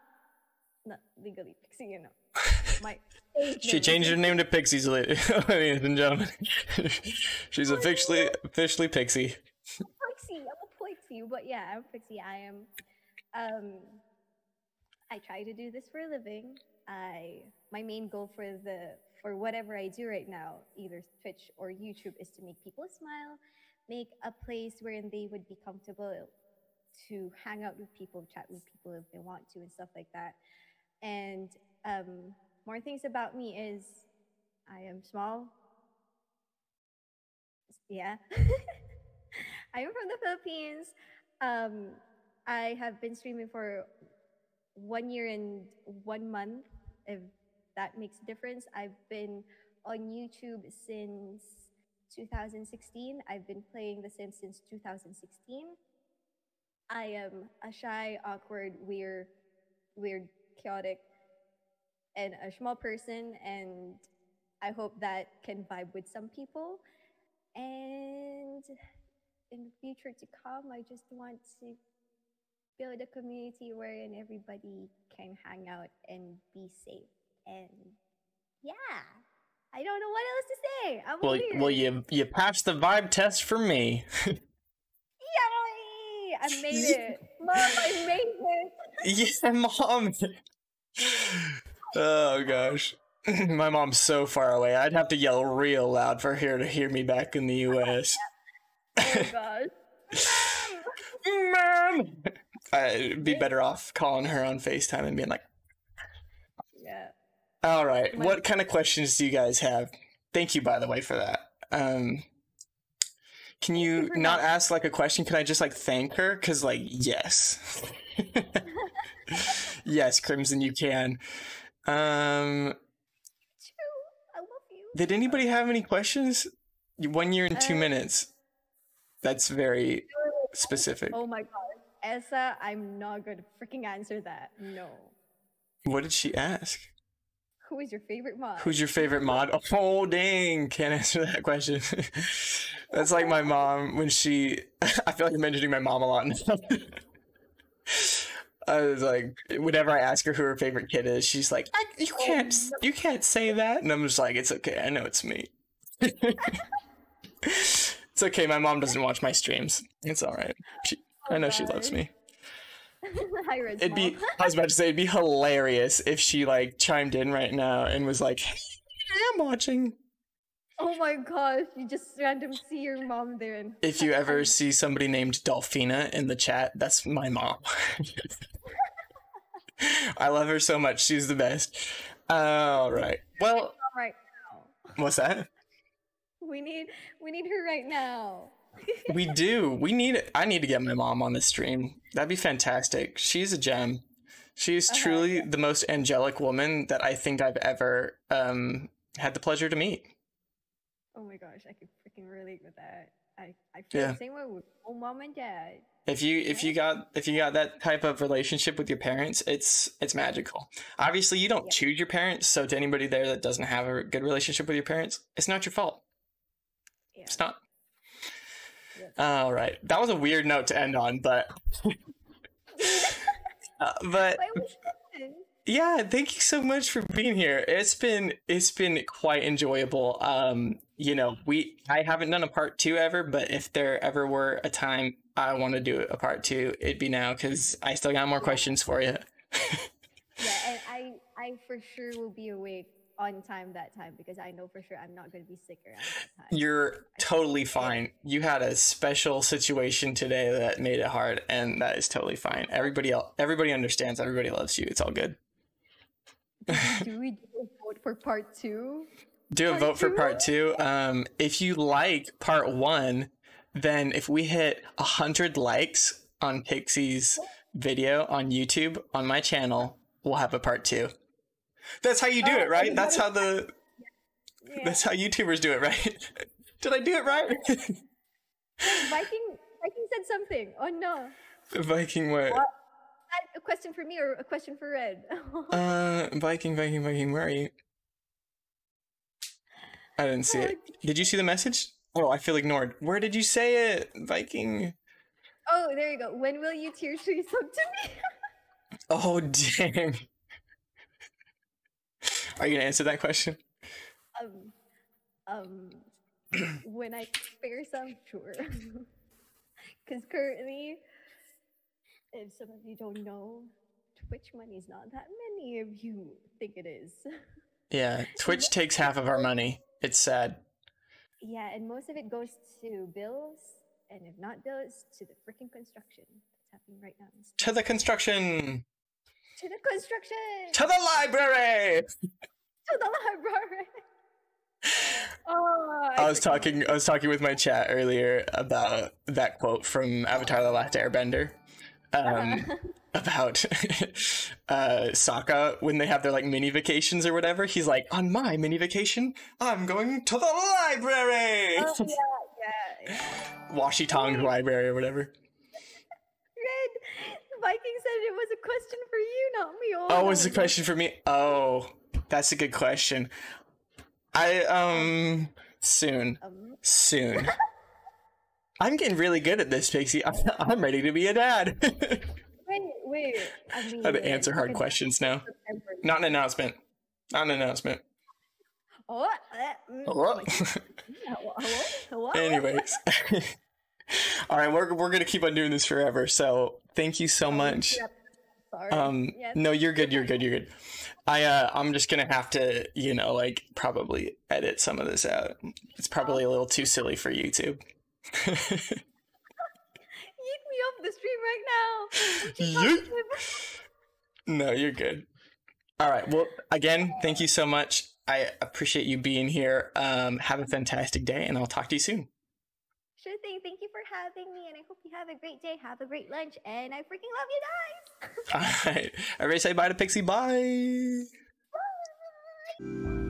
not legally Pixie, you know. My She changed her name to Pixies, ladies and gentlemen. She's officially officially Pixie. Pixie. I'm a Pixie, but yeah, I'm Pixie. I am. Um, I try to do this for a living. I my main goal for the for whatever I do right now, either Twitch or YouTube, is to make people smile, make a place wherein they would be comfortable to hang out with people, chat with people if they want to, and stuff like that. And um, more things about me is I am small. Yeah. I am from the Philippines. Um, I have been streaming for one year and one month, if that makes a difference. I've been on YouTube since 2016. I've been playing The Sims since 2016. I am a shy, awkward, weird, weird, chaotic, and a small person, and I hope that can vibe with some people. And in the future to come, I just want to build a community wherein everybody can hang out and be safe. And yeah, I don't know what else to say. I'm Well, weird. well, you you passed the vibe test for me. Yay! I made it. Mom, I made it. yeah, mom. oh gosh, my mom's so far away. I'd have to yell real loud for her to hear me back in the U.S. Oh gosh. Mom, I'd be better off calling her on Facetime and being like. "All right, what kind of questions do you guys have?" Thank you, by the way, for that. Um, can you not ask like a question? Can I just like thank her? Cause like yes, yes, Crimson, you can. Um, True. I love you. did anybody have any questions? One year and two Uh, minutes. That's very specific. Oh my god. Essa, I'm not gonna freaking answer that. No. What did she ask? Who is your favorite mod? Who's your favorite mod? Oh dang, can't answer that question. That's like my mom when she. I feel like I'm mentioning my mom a lot now. I was like, whenever I ask her who her favorite kid is, she's like, I, "You can't, oh, you can't say that," and I'm just like, "It's okay, I know it's me." it's okay. My mom doesn't watch my streams. It's all right. She, I oh, know she loves me. It'd be I was about to say it'd be hilarious if she like chimed in right now and was like, hey, I'm watching. Oh my gosh, you just random see your mom there and If you ever see somebody named Dolphina in the chat, that's my mom. I love her so much. She's the best. All right. Well, right now. what's that? We need we need her right now. We do. We need I need to get my mom on the stream. That'd be fantastic. She's a gem. She's Uh-huh. truly the most angelic woman that I think I've ever um had the pleasure to meet. Oh my gosh, I could freaking relate with that. I, I feel Yeah. the same way with mom and dad. If you if you got if you got that type of relationship with your parents, it's it's magical. Obviously, you don't Yeah. choose your parents, so to anybody there that doesn't have a good relationship with your parents, it's not your fault. Yeah. It's not. All right, that was a weird note to end on, but uh, but Why was that? yeah, thank you so much for being here. It's been it's been quite enjoyable. Um, you know, we I haven't done a part two ever, but if there ever were a time I want to do a part two, it'd be now because I still got more questions for you. Yeah, and I I for sure will be awake on time that time because I know for sure I'm not going to be sick around that time. You're totally fine. You had a special situation today that made it hard, and that is totally fine. Everybody else, everybody understands. Everybody loves you. It's all good. do we do a vote for part two? Do a Part vote for part two. Um, if you like part one, then if we hit a hundred likes on Pixie's video on YouTube on my channel, we'll have a part two. That's how you do Oh, it, right? That's how the Yeah. that's how YouTubers do it, right? Did I do it right? Viking Viking said something. Oh no. Viking what? What? A question for me or a question for Red? Uh, Viking, Viking, Viking. Where are you? I didn't see it. Did you see the message? Oh, I feel ignored. Where did you say it, Viking? oh, there you go. When will you tier three sub to me? Oh, dang. Are you gonna answer that question? um, um, when I spare some, sure. Because currently, if some of you don't know, Twitch money is not that many of you think it is. Yeah, Twitch takes half of our money. It's sad. Yeah, and most of it goes to bills, and if not bills, to the freaking construction that's happening right now. To the construction. To the construction! To the library. To the library! oh, I was freaking love talking. I was talking with my chat earlier about that quote from Avatar: The Last Airbender. Um, it. about uh Sokka when they have their like mini vacations or whatever. He's like, on my mini vacation, I'm going to the library. oh, yeah, yeah, yeah. Wan Shi Tong library or whatever. Viking said it was a question for you, not me. Oh, Oh, that was was- question for me? Oh, that's a good question. I um soon, Um, soon. I'm getting really good at this, Pixie. I'm, I'm ready to be a dad. wait, wait. I mean, How to answer hard questions now. September. Not an announcement. Not an announcement. Oh, uh, mm, hello, hello? Anyways. All right, we're we're gonna keep on doing this forever. So thank you so much. yep. Sorry. Um, yes. no, you're good. You're good. You're good. I uh, I'm just gonna have to, you know, like probably edit some of this out. It's probably a little too silly for YouTube. Yeet me off the stream right now. You Yeet. talking about? no, you're good. All right. Well, again, thank you so much. I appreciate you being here. Um, have a fantastic day, and I'll talk to you soon. Sure thing. Thank you having me, and I hope you have a great day. Have a great lunch, and I freaking love you guys. All right. Everybody say bye to Pixie. Bye. Bye.